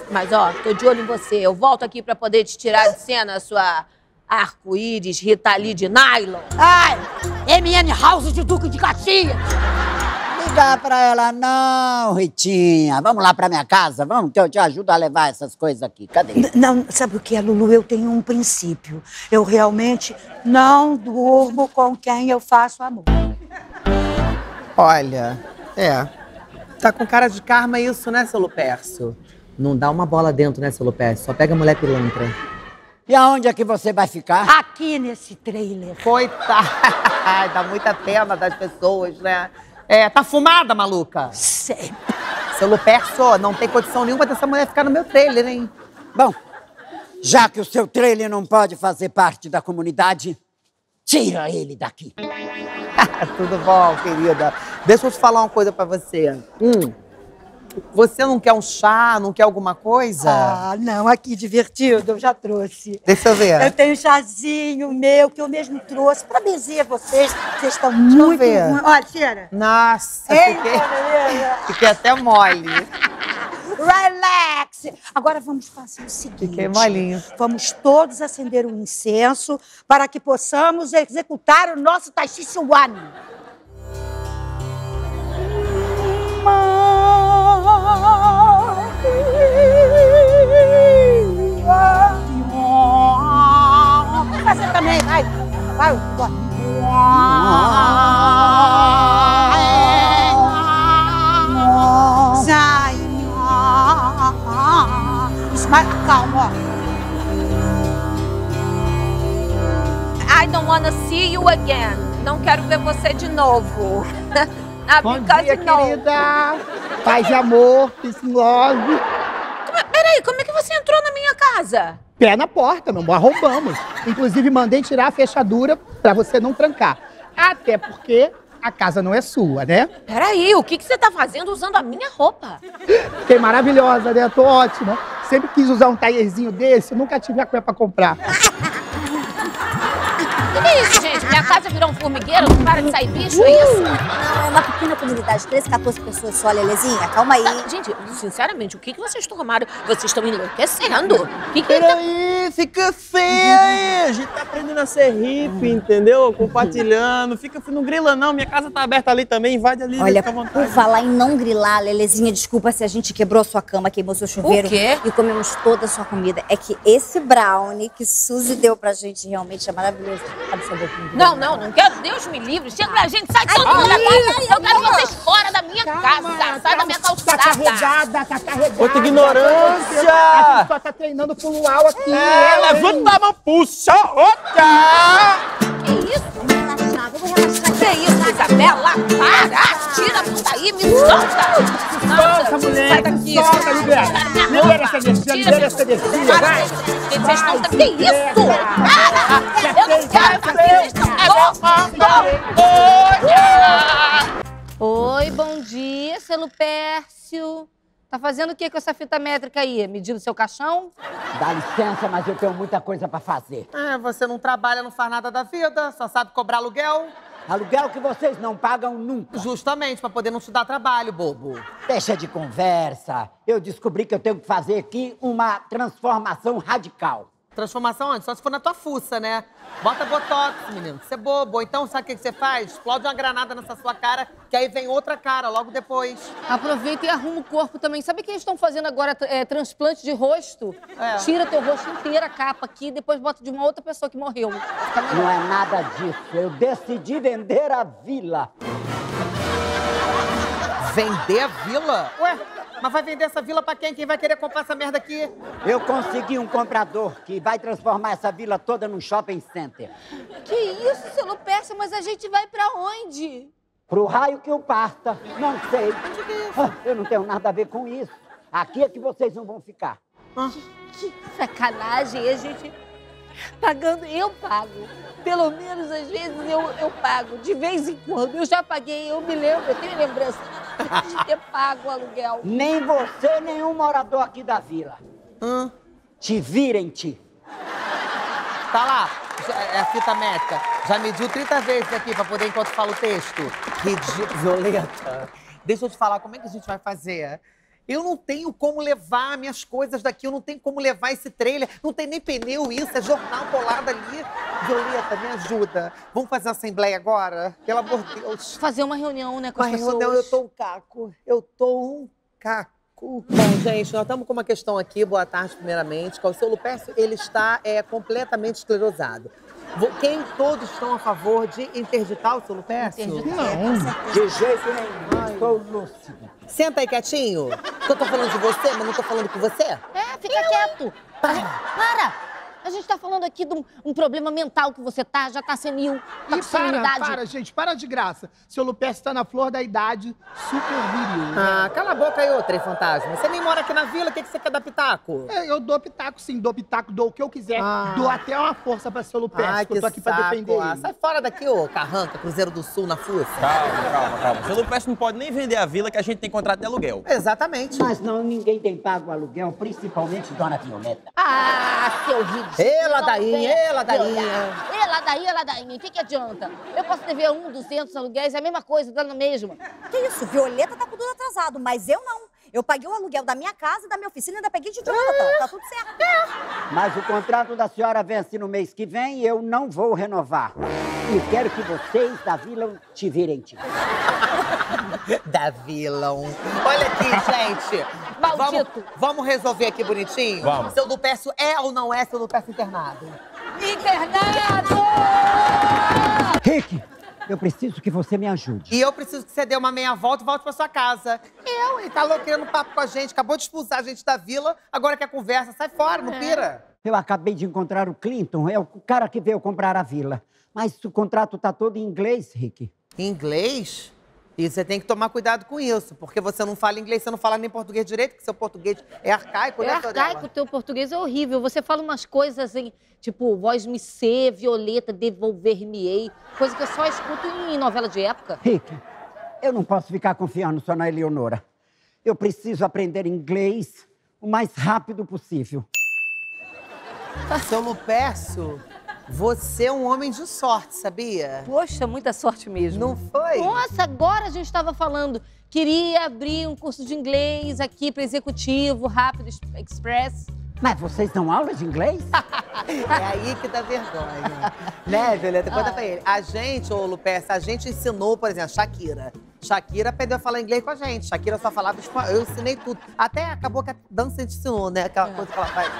Mas, ó, tô de olho em você. Eu volto aqui pra poder te tirar de cena a sua arco-íris Rita Lee de nylon.
Ai, MN House de Duque de Caxias.
Ligar pra ela, não, Ritinha. Vamos lá pra minha casa, vamos, que eu te ajudo a levar essas coisas aqui. Cadê?
N- Não, sabe o que é, Lulu? Eu tenho um princípio. Eu realmente não durmo com quem eu faço amor.
Olha, é. Tá com cara de karma isso, né, seu Lupércio? Não dá uma bola dentro, né, seu Lopes? Só pega a mulher pilantra.
E aonde é que você vai ficar?
Aqui nesse trailer.
Coitada! Dá muita pena das pessoas, né? É, tá fumada, maluca?
Sempre.
Seu Lupercio, não tem condição nenhuma dessa mulher ficar no meu trailer, hein?
Bom, já que o seu trailer não pode fazer parte da comunidade, tira ele daqui.
Tudo bom, querida? Deixa eu te falar uma coisa pra você. Hum. Você não quer um chá, não quer alguma coisa?
Ah, não, aqui divertido, eu já trouxe.
Deixa eu ver.
Eu tenho um chazinho meu que eu mesmo trouxe pra benzer vocês. Vocês estão muito.
ver.
Olha, cheira.
Nossa,
Eita,
fiquei, fiquei até mole.
Relax! Agora vamos fazer o seguinte.
Fiquei molinho.
Vamos todos acender um incenso para que possamos executar o nosso Taishishi One. Vamos fazer também, vai. Vai, bora. Sai. Isso, mais calma, ó.
I don't wanna see you again. Não quero ver você de novo. ah,
Bom dia,
no.
querida. Paz e amor, peace and love.
Peraí, como é que você entrou na minha casa?
Pé na porta, meu amor, arrombamos. Inclusive, mandei tirar a fechadura pra você não trancar. Até porque a casa não é sua, né?
Peraí, o que, que você tá fazendo usando a minha roupa?
Fiquei maravilhosa, né? Tô ótima. Sempre quis usar um taierzinho desse, nunca tive a cueca pra comprar.
O que, que é isso, gente? Minha casa virou um formigueiro? Não para de sair bicho, é isso?
Não, é uma pequena comunidade, 13, 14 pessoas só, Lelezinha. Calma aí.
Gente, sinceramente, o que, que vocês tomaram? Vocês estão enlouquecendo. O que, que
Peraí, fica feia aí. A gente tá aprendendo a ser hippie, entendeu? Compartilhando. Fica, não grila não, minha casa tá aberta ali também, invade ali,
Olha,
fica à
por
vontade.
falar em não grilar, Lelezinha, desculpa se a gente quebrou sua cama, queimou seu chuveiro.
O quê?
E comemos toda a sua comida. É que esse brownie que Suzy deu pra gente realmente é maravilhoso.
Não, não, não quero. Deus me livre. Chega pra gente, sai todo mundo da casa. Eu quero vocês fora da minha casa. Sai da minha
Tá
calçada.
carregada, tá carregada.
Outra ignorância.
A gente só tá treinando pro luau aqui.
É, levanta a mão, puxa outra.
Que isso? Que isso, Isabela? Para! Tira a bunda aí, me solta!
Solta, mulher,
Sai daqui!
solta, libera. Libera essa energia, libera essa energia, vai.
Gente, vocês estão... Que isso? Para! Eu não quero fazer vocês estão
Oi, bom dia, seu Lupércio. Tá fazendo o que com essa fita métrica aí? Medindo seu caixão?
Dá licença, mas eu tenho muita coisa pra fazer.
É, você não trabalha, não faz nada da vida, só sabe cobrar aluguel.
Aluguel que vocês não pagam nunca.
Justamente, pra poder não te dar trabalho, bobo.
Deixa de conversa. Eu descobri que eu tenho que fazer aqui uma transformação radical.
Transformação onde? Só se for na tua fuça, né? Bota botox, menino. Você é bobo. Ou Então, sabe o que você faz? Explode uma granada nessa sua cara, que aí vem outra cara logo depois.
Aproveita e arruma o corpo também. Sabe o que eles estão fazendo agora? É, transplante de rosto?
É.
Tira teu rosto inteiro, a capa aqui, e depois bota de uma outra pessoa que morreu.
Não é nada disso. Eu decidi vender a vila.
Vender a vila? Ué, mas vai vender essa vila pra quem? Quem vai querer comprar essa merda aqui?
Eu consegui um comprador que vai transformar essa vila toda num shopping center.
Que isso, seu Lupércio? Mas a gente vai pra onde?
Pro raio que o parta. Não sei. Ah, Eu não tenho nada a ver com isso. Aqui é que vocês não vão ficar.
Que sacanagem, a gente pagando, eu pago. Pelo menos às vezes eu, eu pago, de vez em quando. Eu já paguei, eu me lembro, eu tenho lembrança de ter pago o aluguel.
Nem você, nenhum morador aqui da vila.
Hã?
Te virem, ti.
Tá lá, é a fita métrica. Já mediu 30 vezes aqui pra poder enquanto fala o texto. Ridículo. Violeta, deixa eu te falar, como é que a gente vai fazer? Eu não tenho como levar minhas coisas daqui, eu não tenho como levar esse trailer, não tem nem pneu isso, é jornal colado ali. Violeta, me ajuda. Vamos fazer uma assembleia agora? Pelo amor de Deus.
Fazer uma reunião, né, com
Uma
as pessoas.
reunião, eu tô um caco. Eu tô um caco. Bom, gente, nós estamos com uma questão aqui. Boa tarde, primeiramente. é O seu Lupércio, ele está é, completamente esclerosado. Quem todos estão a favor de interditar o seu Lupécio?
Não. De jeito nenhum. Estou lúcido.
Senta aí quietinho. Que eu tô falando de você, mas não tô falando com você?
É, fica quieto. A gente- para! A gente tá falando aqui de um, um problema mental que você tá, já tá senil, tá com
E para,
senilidade.
para, gente, para de graça. Seu Lupécio tá na flor da idade, super viril.
Ah, cala a boca aí, ô trem fantasma. Você nem mora aqui na vila, o que, que você quer dar pitaco?
É, eu dou pitaco sim, dou pitaco, dou o que eu quiser.
Ah.
Dou até uma força pra seu Lupécio,
Ai,
que eu tô aqui pra
saco.
defender
Ah,
ele.
sai fora daqui, ô carranca, Cruzeiro do Sul, na fuça.
Calma, calma, calma. Seu Lupécio não pode nem vender a vila que a gente tem contrato de aluguel.
Exatamente.
Mas não, ninguém tem pago o aluguel, principalmente Dona Violeta.
Ah, seu ridículo.
Ê, ladainha, ê, ladainha.
Ê, ladainha, ladainha. O que, que adianta? Eu posso dever um, duzentos aluguéis, é a mesma coisa, dá na mesma.
Que isso? Violeta tá com tudo atrasado, mas eu não. Eu paguei o aluguel da minha casa da minha oficina e ainda peguei de Jonathan. Tá tudo certo.
Mas o contrato da senhora vence no mês que vem e eu não vou renovar. E quero que vocês da vila te virem. tipo.
da vilão. Olha aqui, gente.
Maldito.
Vamos, vamos resolver aqui bonitinho?
Vamos.
Seu Lupécio é ou não é seu Lupécio internado?
Internado!
Rick, eu preciso que você me ajude.
E eu preciso que você dê uma meia volta e volte pra sua casa. Eu, ele tá louco querendo papo com a gente, acabou de expulsar a gente da vila, agora quer conversa. Sai fora, não pira.
Eu acabei de encontrar o Clinton, é o cara que veio comprar a vila. Mas o contrato tá todo em inglês, Rick.
Em inglês? E você tem que tomar cuidado com isso, porque você não fala inglês, você não fala nem português direito, que seu português é arcaico,
É
né,
arcaico,
Fiorella?
o teu português é horrível. Você fala umas coisas em, tipo, voz me ser, violeta, devolver-me-ei. Coisa que eu só escuto em novela de época.
Rick, eu não posso ficar confiando só na Eleonora. Eu preciso aprender inglês o mais rápido possível.
Seu Lupécio, você é um homem de sorte, sabia?
Poxa, muita sorte mesmo.
Não foi?
Nossa, agora a gente estava falando. Queria abrir um curso de inglês aqui para executivo, rápido, express.
Mas vocês dão aula de inglês?
É aí que dá vergonha. né, Violeta? Conta pra ele. A gente, ô Lupécio, a gente ensinou, por exemplo, Shakira. Shakira aprendeu a falar inglês com a gente. Shakira só falava espanhol. Eu ensinei tudo. Até acabou que a dança a gente ensinou, né? Aquela coisa que ela faz.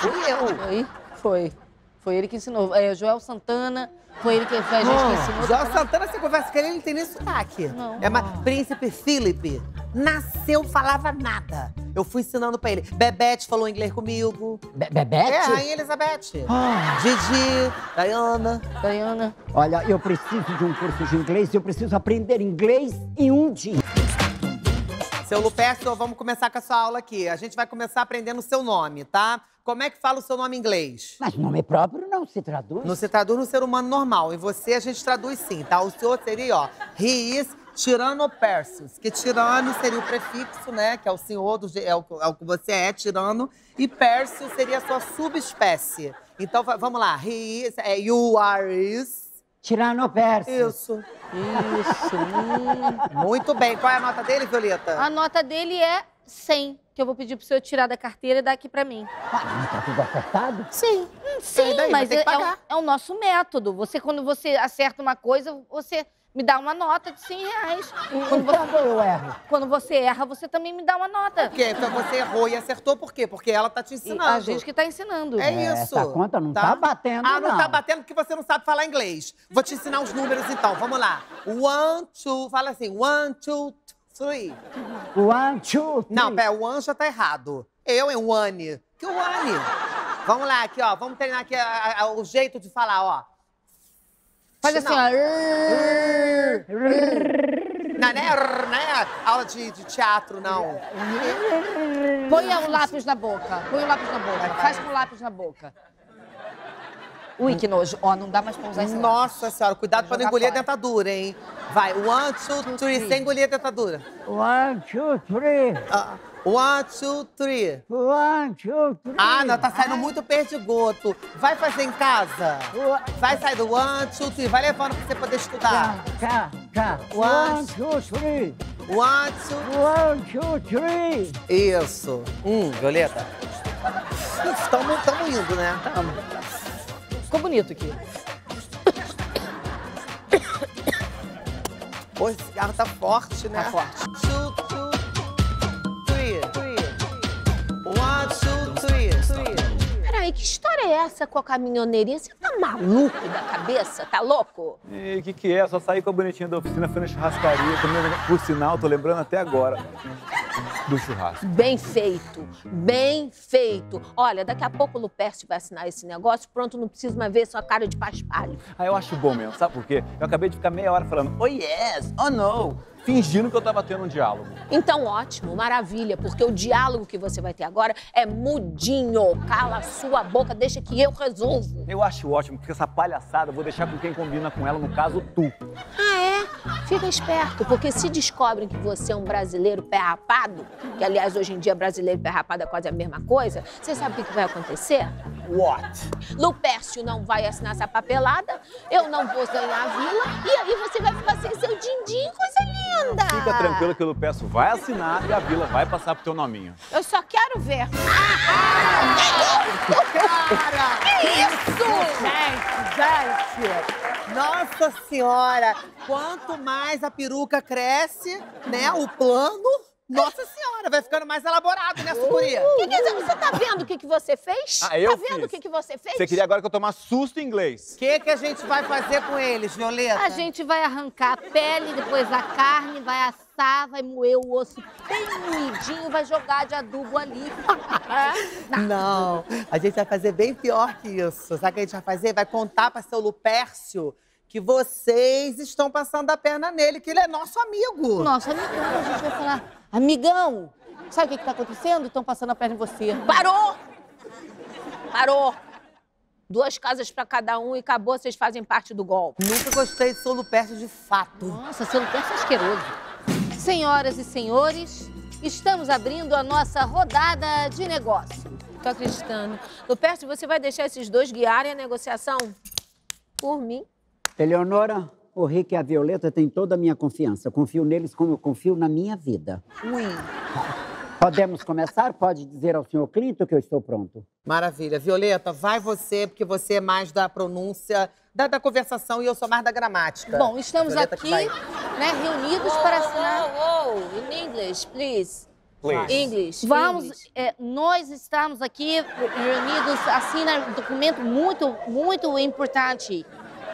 Fui eu.
Foi, foi. Foi ele que ensinou. É, Joel Santana, foi ele que foi a gente que ensinou.
Joel Santana, você conversa com ele, ele não tem nem sotaque.
Não.
É mais... Príncipe Philip. Nasceu, falava nada. Eu fui ensinando pra ele. Bebete falou inglês comigo.
Be Bebete?
É, Rainha Elizabeth.
Ah.
Didi, Diana.
Diana.
Olha, eu preciso de um curso de inglês e eu preciso aprender inglês em um dia.
Seu Lupécio, vamos começar com a sua aula aqui. A gente vai começar aprendendo o seu nome, tá? Como é que fala o seu nome em inglês?
Mas nome próprio não se traduz.
No se traduz no ser humano normal. Em você a gente traduz sim, tá? O senhor seria, ó, he is Tyrannopersus, que tirano seria o prefixo, né? Que é o senhor, do, é, o, é o que você é, tirano. E Persius seria a sua subespécie. Então, va- vamos lá. He is, é, you are is.
Tiranopersus.
Isso.
Isso. hum.
Muito bem. Qual é a nota dele, Violeta?
A nota dele é 100, que eu vou pedir pro senhor tirar da carteira e dar aqui pra mim.
Ah, não tá tudo acertado?
Sim.
Sim,
daí? Vai
mas é, é o, é o nosso método. Você, quando você acerta uma coisa, você me dá uma nota de 100 reais. Quando
Quando
você,
eu erro?
quando você erra, você também me dá uma nota.
Porque então você errou e acertou por quê? Porque ela tá te
E
ensinando.
a gente que tá ensinando.
É
É,
isso.
essa conta não tá batendo,
Ah, não,
não.
tá batendo porque você não sabe falar inglês. Vou te ensinar os números então. Vamos lá. One, two. Fala assim. One, two, three.
One, two, three.
Não, pera, o one já tá errado. Eu em one. Que one? Vamos lá, aqui, ó. Vamos treinar aqui a- a- o jeito de falar, ó.
Faz assim, ó.
Não, não é, não é aula de, de teatro, não.
Põe o lápis na boca. Põe o lápis na boca. Faz com o lápis na boca. Ui, que nojo. Ó, não dá mais pra usar lápis.
Nossa senhora, cuidado pra não engolir a
fora.
dentadura, hein? Vai, one, two, three, sem engolir a dentadura.
One, two, three.
Ah, one, two, three.
One, two, three.
Ah, não, tá saindo muito perdigoto. Vai fazer em casa. Vai sair do one, two, three. Vai levando pra você poder estudar.
Cá, cá.
One,
One, two, three.
One, two,
One, two, three.
Isso. Hum, Violeta. Estamos indo, né? Tamo.
Ficou bonito aqui.
Pô, esse cigarro tá forte, né?
Tá forte. Peraí, que história é
é essa com a caminhoneirinha? Você tá maluco da cabeça? Tá louco?
E o que, que é? Só saí com a bonitinha da oficina, fui na churrascaria. comendo- Por sinal, tô lembrando até agora do churrasco.
Bem feito, bem feito. Olha, daqui a pouco o Lupercio vai assinar esse negócio, pronto, não preciso mais ver sua cara de paspalho.
Ah, eu acho bom mesmo, sabe por quê? Eu acabei de ficar meia hora falando, oh yes, oh no, fingindo que eu tava tendo um diálogo.
Então, ótimo, maravilha, porque o diálogo que você vai ter agora é mudinho. Cala a sua boca, deixa que eu resolvo.
Eu acho ótimo, porque essa palhaçada eu vou deixar com quem combina com ela, no caso, tu.
Ah, é? Fica esperto, porque se descobrem que você é um brasileiro pé rapado, que aliás hoje em dia brasileiro e pé rapado é quase a mesma coisa, você sabe o que que vai acontecer?
What?
Lupércio não vai assinar essa papelada, eu não vou ganhar a vila, e aí você vai ficar sem seu din-din, coisa linda!
Fica tranquilo que o Lupeço vai assinar e a vila vai passar pro teu nominho.
Eu só quero ver.
Cara!
Que isso?
Gente, gente! Nossa Senhora! Quanto mais a peruca cresce, né, o plano, nossa Senhora, vai ficando mais elaborado, né, Sucuri?
Que quer dizer, você tá vendo o que, que você fez?
Ah, eu
Tá vendo
fiz.
o que, que você fez?
Você queria agora que eu tomasse susto em inglês.
O que, que a gente vai fazer com eles, Violeta?
A gente vai arrancar a pele, depois a carne, vai assar, vai moer o osso bem moidinho, vai jogar de adubo ali. É?
Não, a gente vai fazer bem pior que isso. Sabe o que a gente vai fazer? Vai contar para seu Lupércio que vocês estão passando a perna nele, que ele é nosso amigo.
Nossa, amigão, a gente vai falar, amigão, sabe o que, que tá acontecendo? Estão passando a perna em você.
Parou! Parou! Duas casas pra cada um e acabou, vocês fazem parte do golpe.
Nunca gostei de seu Lupércio de fato.
Nossa, seu Lupércio é asqueroso. Senhoras e senhores, estamos abrindo a nossa rodada de negócio.
Tô acreditando. Lupercio, você vai deixar esses dois guiarem a negociação? Por mim.
Eleonora, o Rick e a Violeta têm toda a minha confiança. Eu confio neles como eu confio na minha vida.
Ui.
Podemos começar? Pode dizer ao senhor Clinton que eu estou pronto.
Maravilha. Violeta, vai você, porque você é mais da pronúncia, da, da conversação e eu sou mais da gramática.
Bom, estamos
Violeta
aqui,
vai.
né, reunidos para assinar.
Oh, oh, in English, please.
Please.
English.
Vamos,
English.
é, nós estamos aqui reunidos, assina um documento muito, muito importante.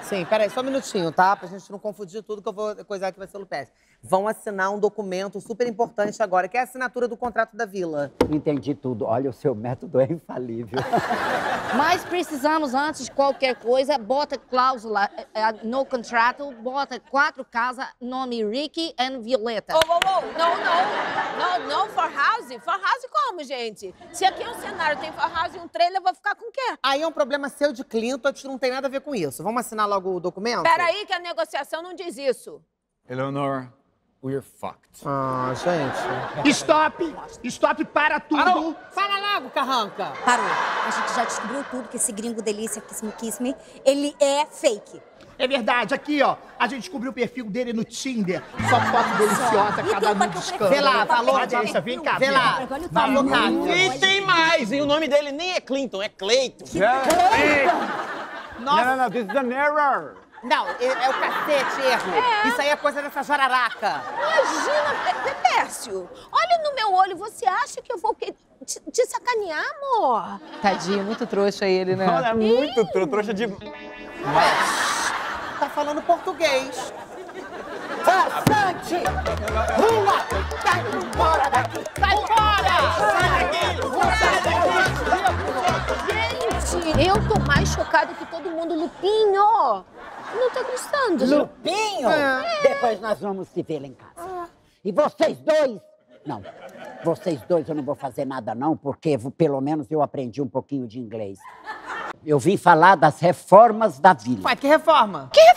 Sim, peraí, só um minutinho, tá? Pra gente não confundir tudo que eu vou coisar que vai ser o. Vão assinar um documento super importante agora, que é a assinatura do contrato da vila.
Entendi tudo. Olha, o seu método é infalível.
Mas precisamos, antes de qualquer coisa, bota cláusula é, é, no contrato, bota quatro casas, nome Ricky e Violeta.
Oh, oh, oh, não, não. Não, não, for house? For house como, gente? Se aqui é um cenário, tem for house e um trailer, eu vou ficar com o quê?
Aí é um problema seu de Clinton, a gente não tem nada a ver com isso. Vamos assinar logo o documento?
Peraí que a negociação não diz isso.
Eleanor, we're fucked.
Ah, gente.
Stop! Stop para tudo!
Fala logo, Carranca!
Parou. A gente já descobriu tudo que esse gringo delícia, Kiss Me Kiss Me, ele é fake.
É verdade, aqui, ó. A gente descobriu o perfil dele no Tinder. Só foto deliciosa,
E
cada um
papel
descando.
Vê lá, falou,
Vai, Delícia, vem cá.
Vê lá.
Olha o
Falou,
tamanho.
cara.
E tem mais! E o nome dele nem é Clinton, é Cleiton.
Não, não, não, this is an error.
Não, é, é o cacete, erro. Isso aí é coisa dessa jararaca.
Imagina, Pe- Pepércio, olha no meu olho, você acha que eu vou que- te, te sacanear, amor?
Tadinho, muito trouxa ele, né?
Olha, é muito tro- trouxa de...
Tá falando português.
Bastante! Rua! Sai fora daqui!
Sai fora! Gente, eu tô mais chocada que todo mundo, Lupinho. Não tô acreditando.
Lupinho! Depois nós vamos se ver lá em casa. E vocês dois? Não, vocês dois eu não vou fazer nada não, porque pelo menos eu aprendi um pouquinho de inglês. Eu vim falar das reformas da vila.
Ué, que reforma?
Que reforma?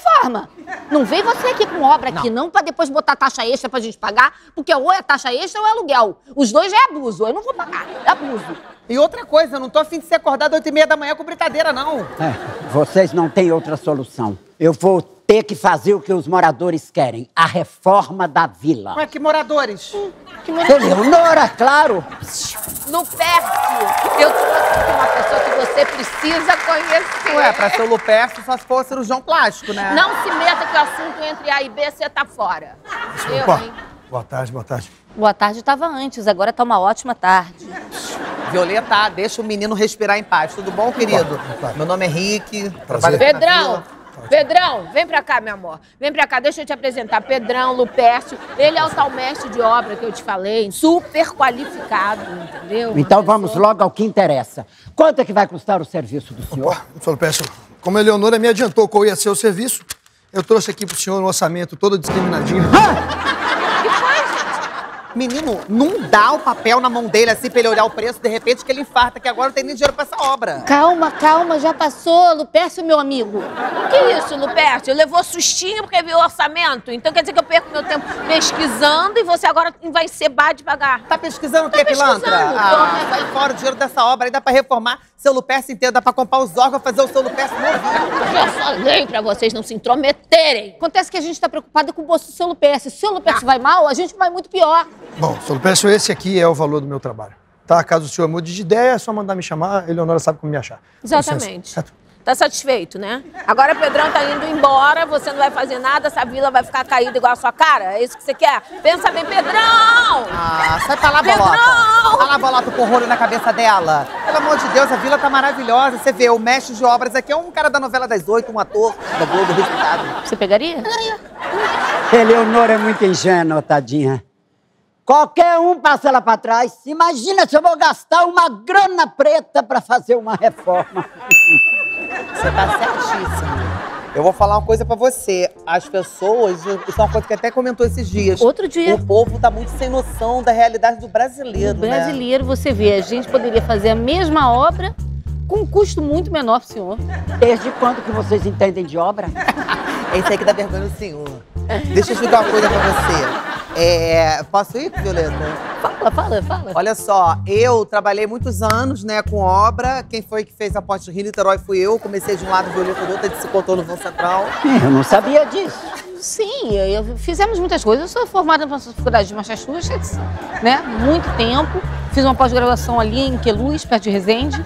Não vem você aqui com obra aqui, não, pra depois botar taxa extra pra gente pagar, porque ou é taxa extra ou é aluguel. Os dois é abuso, eu não vou pagar, é abuso.
E outra coisa, eu não tô afim de ser acordado às 8 e meia da manhã com britadeira, não.
É, vocês não têm outra solução. Eu vou ter que fazer o que os moradores querem, a reforma da vila.
Ué, que moradores?
Eleonora, claro!
Lupércio, eu trouxe aqui uma pessoa que você precisa conhecer.
Ué, pra ser o Lupércio, só se for cirurgião plástico, né?
Não se meta que o assunto entre A e B, você tá fora. Eu,
Opa.
hein?
Boa tarde, boa tarde.
Boa tarde tava antes, agora tá uma ótima tarde.
Violeta, deixa o menino respirar em paz. Tudo bom, querido? Meu nome é Rick. na
Pedrão,
vila.
Pedrão, vem pra cá, meu amor. Vem pra cá, deixa eu te apresentar. Pedrão, Lupércio. Ele é o tal mestre de obra que eu te falei. Super qualificado, entendeu? Uma
Então vamos logo ao que interessa. Quanto é que vai custar o serviço do senhor?
Sr. Pécio, como a Eleonora me adiantou qual ia ser o serviço, eu trouxe aqui pro senhor um orçamento todo discriminadinho.
Menino, não dá o papel na mão dele assim pra ele olhar o preço, de repente que ele infarta, que agora não tem nem dinheiro pra essa obra.
Calma, calma, já passou, Lupércio, meu amigo.
Que isso, Lupércio? Levou sustinho porque viu o orçamento? Então quer dizer que eu perco meu tempo pesquisando e você agora vai encebar devagar.
Tá pesquisando o quê, pilantra?
pesquisando,
Ah,
tô.
sai fora o dinheiro dessa obra aí, dá pra reformar seu Lupércio inteiro, dá pra comprar os órgãos, fazer o seu Lupércio novo.
Já falei pra vocês não se intrometerem.
Acontece que a gente tá preocupado com o bolso do seu Lupércio. Se o seu Lupércio vai mal, a gente vai muito pior.
Bom, Sr. Pécio, esse aqui é o valor do meu trabalho. Tá? Caso o senhor mude de ideia, é só mandar me chamar, a Eleonora sabe como me achar.
Exatamente. Tá satisfeito, né? Agora Pedrão tá indo embora, você não vai fazer nada, essa vila vai ficar caída igual a sua cara? É isso que você quer? Pensa bem, Pedrão!
Ah, sai pra lá, bolota. Vai lá, bolota, com o rolo na cabeça dela. Pelo amor de Deus, a vila tá maravilhosa. Você vê, o mestre de obras aqui é um cara da novela das oito, um ator da Globo, respeitado.
Você pegaria?
Eleonora é muito ingênua, tadinha. Qualquer um passa ela pra trás. Imagina se eu vou gastar uma grana preta pra fazer uma reforma.
Você tá certíssimo. Eu vou falar uma coisa pra você. As pessoas, isso é uma coisa que até comentou esses dias.
Outro dia.
O povo tá muito sem noção da realidade do brasileiro,
No
né?
brasileiro, você vê, a gente poderia fazer a mesma obra com um custo muito menor pro senhor.
Desde quando que vocês entendem de obra?
É isso aí que dá vergonha no senhor. Deixa eu explicar uma coisa pra você. É, posso ir, Violeta?
Fala, fala, fala.
Olha só, eu trabalhei muitos anos, né, com obra. Quem foi que fez a Ponte do Rio Niterói fui eu. Comecei de um lado, Violeta do outro, a gente se contou no Vão Central.
Eu não sabia disso.
Sim, eu- eu- fizemos muitas coisas. Eu sou formada na faculdade de Massachusetts, né? Muito tempo. Fiz uma pós-graduação ali em Queluz, perto de Resende.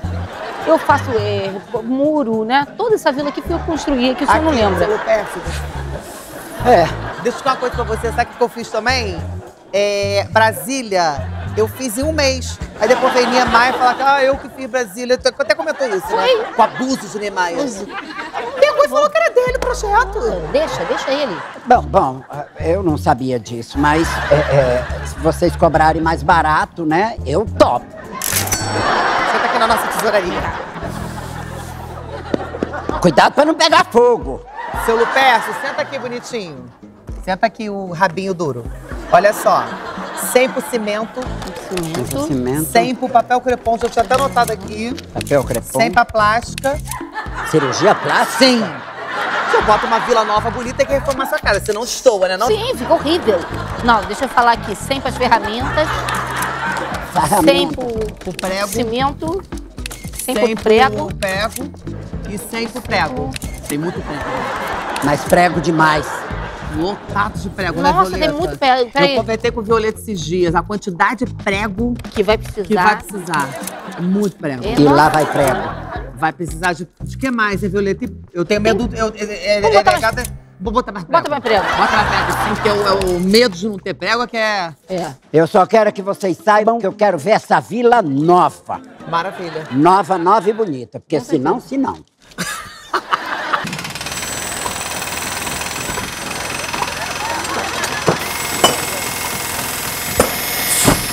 Eu faço é, muro, né? Toda essa vila aqui fui eu que construí, aqui o senhor não lembra.
Pércio.
É.
Deixa eu falar uma coisa pra você. Sabe o que eu fiz também? É, Brasília, eu fiz em um mês. Aí depois veio Niemeyer falar que ah, eu que fiz Brasília. Até comentou isso, né? Com abuso de Niemeyer. Pegou e falou que era dele o projeto.
Deixa, deixa ele.
Bom, bom, eu não sabia disso, mas é, é, se vocês cobrarem mais barato, né, eu topo.
Senta aqui na nossa tesouraria.
Cuidado pra não pegar fogo.
Seu Lupércio, senta aqui bonitinho. Senta aqui o rabinho duro. Olha só. 100 pro cimento.
Pro cimento.
100 pro papel crepom. Já tinha até anotado aqui.
Papel crepom.
100 pra plástica.
Cirurgia plástica?
Sim. Se eu boto uma vila nova bonita, tem que reformar sua cara. Senão destoa, né? Não?
Sim, fica horrível. Não, deixa eu falar aqui. 100 para as ferramentas. 100 pro,
pro prego.
cimento. 100
100
pro prego.
pro prego e 100 pro prego. Tem muito prego.
Mas prego demais.
Lotado de prego,
Nossa,
né,
tem
Violeta?
muito prego.
Eu comentei com o Violeta esses dias. A quantidade de prego
que vai precisar.
Que vai precisar. Muito prego.
E lá vai prego.
Vai precisar de... De que mais, hein, Violeta? Eu tenho medo... Eu, é, é,
Vou
é,
botar
é,
mais-
cada- Vou botar mais prego.
Bota mais prego.
Bota mais prego, sim, porque é o, é o medo de não ter prego que é...
É.
Eu só quero que vocês saibam que eu quero ver essa vila nova.
Maravilha.
Nova, nova e bonita. Porque senão, se não.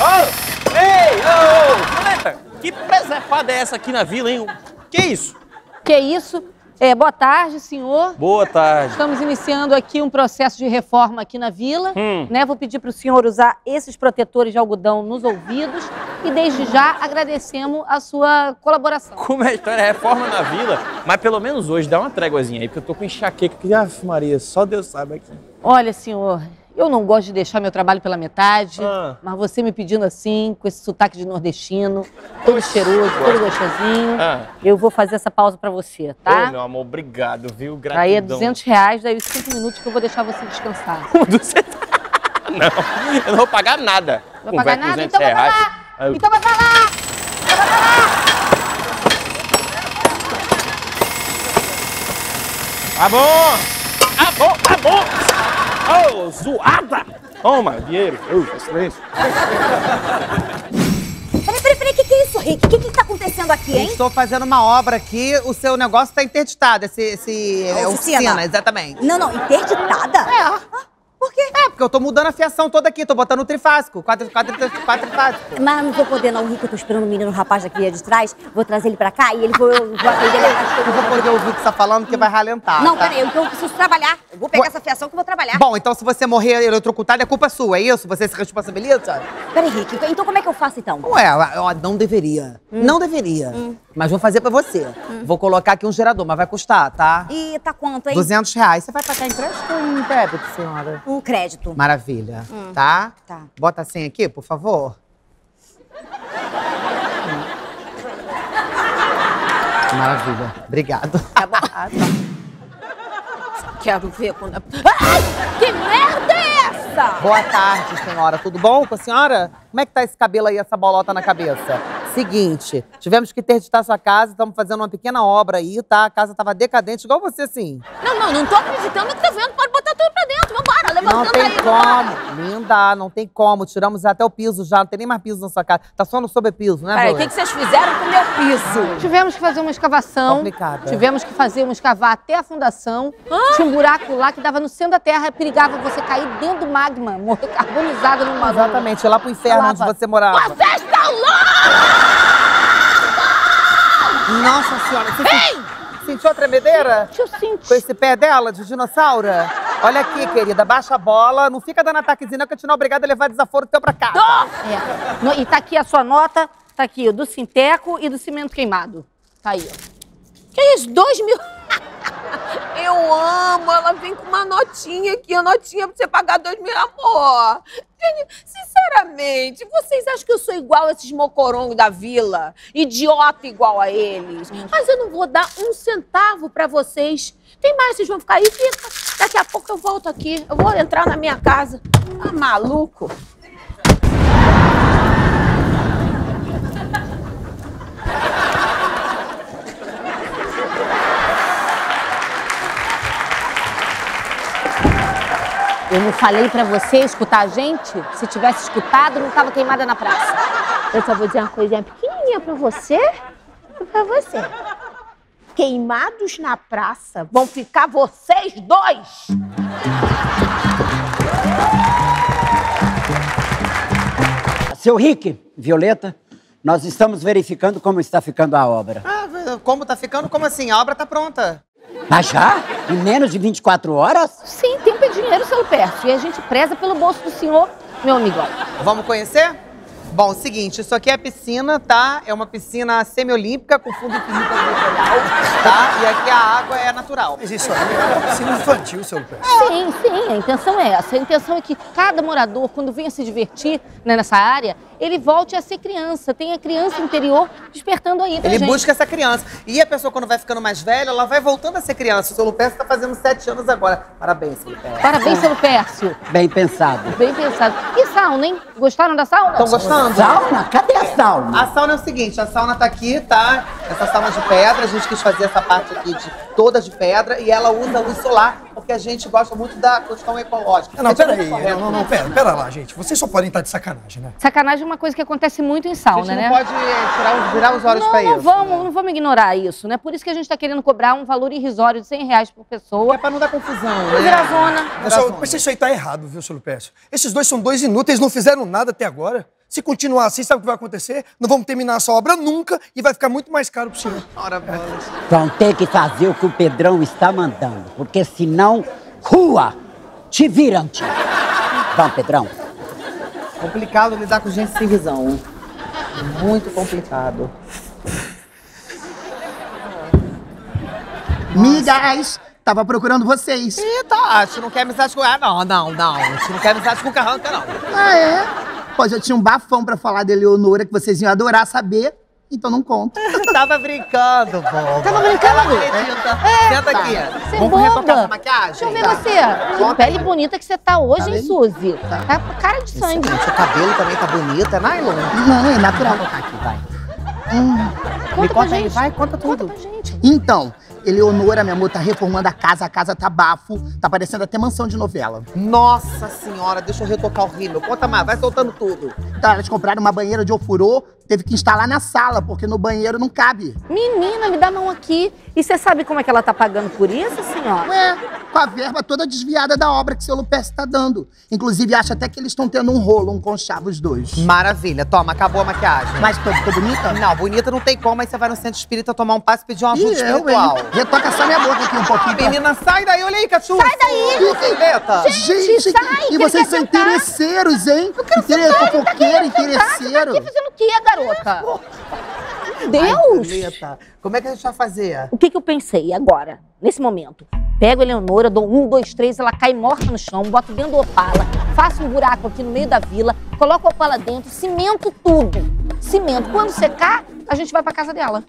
Ô! Ei! Ô! ô, Violeta, que preservada é essa aqui na vila, hein? Que isso?
Que isso? É, boa tarde, senhor.
Boa tarde.
Estamos iniciando aqui um processo de reforma aqui na vila.
Hum.
Né? Vou pedir para o senhor usar esses protetores de algodão nos ouvidos e desde já agradecemos a sua colaboração.
Como é a história? Reforma na vila. Mas pelo menos hoje dá uma tréguazinha aí, porque eu tô com enxaqueca. Que, Aff, Maria, só Deus sabe aqui.
Olha, senhor, eu não gosto de deixar meu trabalho pela metade,
Ah.
mas você me pedindo assim, com esse sotaque de nordestino, todo cheiroso, todo gostosinho,
Ah.
eu vou fazer essa pausa para você, tá?
Ô, meu amor, obrigado, viu? Gratidão.
Aí é 200 reais, daí os 5 minutos que eu vou deixar você descansar.
Não, eu não vou pagar nada.
Vai
Com
pagar
vai
nada?
200
Então vai
reais.
lá!
Aí eu-
Então vai lá!
Tá bom! Tá bom, tá bom! Ô, zoada! Toma, dinheiro. Ô, silêncio.
Peraí, peraí, peraí, o que, que é isso, Rick? O que que tá acontecendo aqui, hein?
Estou fazendo uma obra aqui, o seu negócio está interditado, esse, esse é, oficina. exatamente.
Não, não, interditada?
É.
por quê?
É, porque eu tô mudando a fiação toda aqui, tô botando o trifásico, quatro, quatro, quatro trifásico.
Mas não vou poder não, Rick, eu tô esperando o menino, o rapaz daqui de trás. Vou trazer ele pra cá e ele vou, eu vou atender ele.
Eu vou poder ouvir o que você tá falando, porque vai ralentar.
Não,
tá?
peraí, então eu preciso trabalhar. Eu vou pegar essa fiação que eu vou trabalhar.
Bom, então se você morrer eletrocutado, é culpa sua, é isso? Você se responsabiliza?
Peraí, Rick, então como é que eu faço então?
Ué, ó, não deveria. Não deveria. Mas vou fazer pra você. Vou colocar aqui um gerador, mas vai custar, tá?
E tá quanto, hein?
200 reais. Você vai pagar em crédito ou em débito, senhora?
Um crédito.
Maravilha.
Hum.
Tá?
Tá.
Bota a senha aqui, por favor. Maravilha. Obrigado.
Tá bom.
Quero ver quando... Ai, que merda é essa?
Boa tarde, senhora. Tudo bom com a senhora? Como é que tá esse cabelo aí, essa bolota na cabeça? Seguinte, tivemos que interditar sua casa, estamos fazendo uma pequena obra aí, tá? A casa tava decadente, igual você, sim.
Não, não, não tô acreditando no que tá vendo. Pode botar tudo pra dentro. Vambora, levanta
Não tem
aí. vambora.
como. Linda, não tem como. Tiramos até o piso já, não tem nem mais piso na sua casa. Tá só no sobrepiso, né,
Peraí, o que, que vocês fizeram com o meu piso?
Tivemos que fazer uma escavação.
Complicada.
Tivemos que fazer um escavar até a fundação. Tinha um buraco lá que dava no centro da terra, perigava você cair dentro do magma, morrer carbonizado no magma.
Exatamente, lá pro inferno onde você morava.
Você está louco!
Nossa senhora, você sen- sentiu a tremedeira?
Eu senti.
Com esse pé dela, de dinossauro? Olha aqui, querida, baixa a bola, não fica dando ataquezinho, não, que eu te não obrigada a levar desaforo teu pra casa.
É. No- e tá aqui a sua nota, tá aqui o do Sinteco e do cimento queimado. Tá aí, ó.
Que isso? Dois mil? Eu amo. Ela vem com uma notinha aqui, a notinha pra você pagar dois mil, amor. Sinceramente, vocês acham que eu sou igual a esses mocorongos da vila? Idiota igual a eles? Mas eu não vou dar um centavo pra vocês. Tem mais, vocês vão ficar aí? Fica. Daqui a pouco eu volto aqui. Eu vou entrar na minha casa. Tá maluco?
Eu não falei pra você escutar a gente? Se tivesse escutado, não tava queimada na praça.
Eu só vou dizer uma coisinha pequenininha pra você e pra você. Queimados na praça vão ficar vocês dois.
Seu Rick, Violeta, nós estamos verificando como está ficando a obra.
Ah, como tá ficando? Como assim? A obra tá pronta.
Mas já? Em menos de 24 horas?
Sim, tempo é dinheiro, seu Pércio. E a gente preza pelo bolso do senhor, meu amigo.
Vamos conhecer? Bom, seguinte, isso aqui é piscina, tá? É uma piscina semiolímpica com fundo infinito territorial, tá? E aqui a água é natural.
Mas isso aí é uma piscina infantil, seu Lupé.
Sim, sim, a intenção é essa. A intenção é que cada morador, quando venha se divertir né, nessa área, ele volte a ser criança. Tem a criança interior despertando aí pra
Ele
gente.
busca essa criança. E a pessoa, quando vai ficando mais velha, ela vai voltando a ser criança. O seu Lupé está fazendo sete anos agora. Parabéns, seu Lupé.
Parabéns, seu Pércio.
Bem pensado.
Bem pensado. E sauna, hein? Gostaram da sauna?
Estão gostando?
Sauna? Cadê a sauna?
A sauna é o seguinte, a sauna tá aqui, tá? Essa sauna de pedra, a gente quis fazer essa parte aqui de toda de pedra e ela usa luz solar, porque a gente gosta muito da questão ecológica.
Não,
é
peraí. Não, não, pera, pera lá, gente. Vocês só podem estar de sacanagem, né?
Sacanagem é uma coisa que acontece muito em
A
sauna,
gente
né?
não pode eh, tirar os, virar os olhos
não,
pra
não
isso.
Vamos, Não vamos ignorar isso, né? Por isso que a gente tá querendo cobrar um valor irrisório de 100 reais por pessoa.
É pra não dar confusão, né?
Virar zona.
Mas isso aí tá errado, viu, seu Lupécio? Esses dois são dois inúteis, não fizeram nada até agora. Se continuar assim, sabe o que vai acontecer? Não vamos terminar essa obra nunca e vai ficar muito mais caro pro senhor.
Ora, bolas.
Vão ter que fazer o que o Pedrão está mandando, porque senão, rua, te viram, tio. Vamos, Pedrão.
Complicado lidar com gente sem visão. Muito complicado.
Migas, tava procurando vocês.
Eita, a gente não quer amizade com... Ah, não, não, não. A gente não quer amizade com o Carranca, não.
Ah, é? Pois eu tinha um bafão pra falar da Eleonora que vocês iam adorar saber, então não conto.
Tava brincando, boba.
Tava brincando?
Ela acredita. Senta aqui.
Você é
Vamos
boba.
retocar essa maquiagem?
Deixa eu ver
Tá.
você. Que
Conta
pele
aí.
bonita que você tá hoje,
Tá
hein? Suzy? Tá com cara de sangue.
Gente, o cabelo também tá bonito, é nylon.
Não, é natural.
Vou colocar aqui, vai.
Hum.
Conta
Me
pra
conta aí,
gente.
vai, conta tudo.
Conta pra gente.
Então, Eleonora, meu amor, tá reformando a casa, a casa tá bafo, tá parecendo até mansão de novela.
Nossa senhora, deixa eu retocar o rímel. Conta mais, vai soltando tudo.
Então, elas compraram uma banheira de ofurô, teve que instalar na sala, porque no banheiro não cabe.
Menina, me dá a mão aqui. E você sabe como é que ela tá pagando por isso, senhora?
Ué, com a verba toda desviada da obra que seu Lupes tá dando. Inclusive, acho até que eles estão tendo um rolo, um conchavo os dois.
Maravilha, toma, acabou a maquiagem.
Mas tô, tô bonita?
Não, bonita não tem como, aí você vai no centro espírita tomar um passe e pedir uma ajuda
eu,
espiritual.
hein? Retoca só minha boca aqui um pouquinho. tá?
Menina, sai daí, olha aí, cachorro.
Sai daí!
Espírita.
Gente,
sai,
e vocês são
sentar?
interesseiros, hein?
Eu quero
Intere-
sentar, ele tá
Fofoqueiro,
querendo sentar. Você tá
interesseiro.
aqui fazendo o quê, garota?
Ai,
Deus!
Violeta, como é que a gente vai fazer?
O que, que eu pensei agora, nesse momento? Pego a Eleonora, dou um, dois, três, ela cai morta no chão, boto dentro do Opala, faço um buraco aqui no meio da vila, coloco o Opala dentro, cimento tudo. Cimento. Quando secar, a gente vai pra casa dela.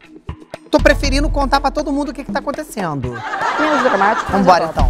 Tô preferindo contar pra todo mundo o que que tá acontecendo.
Menos dramático.
Vambora, então.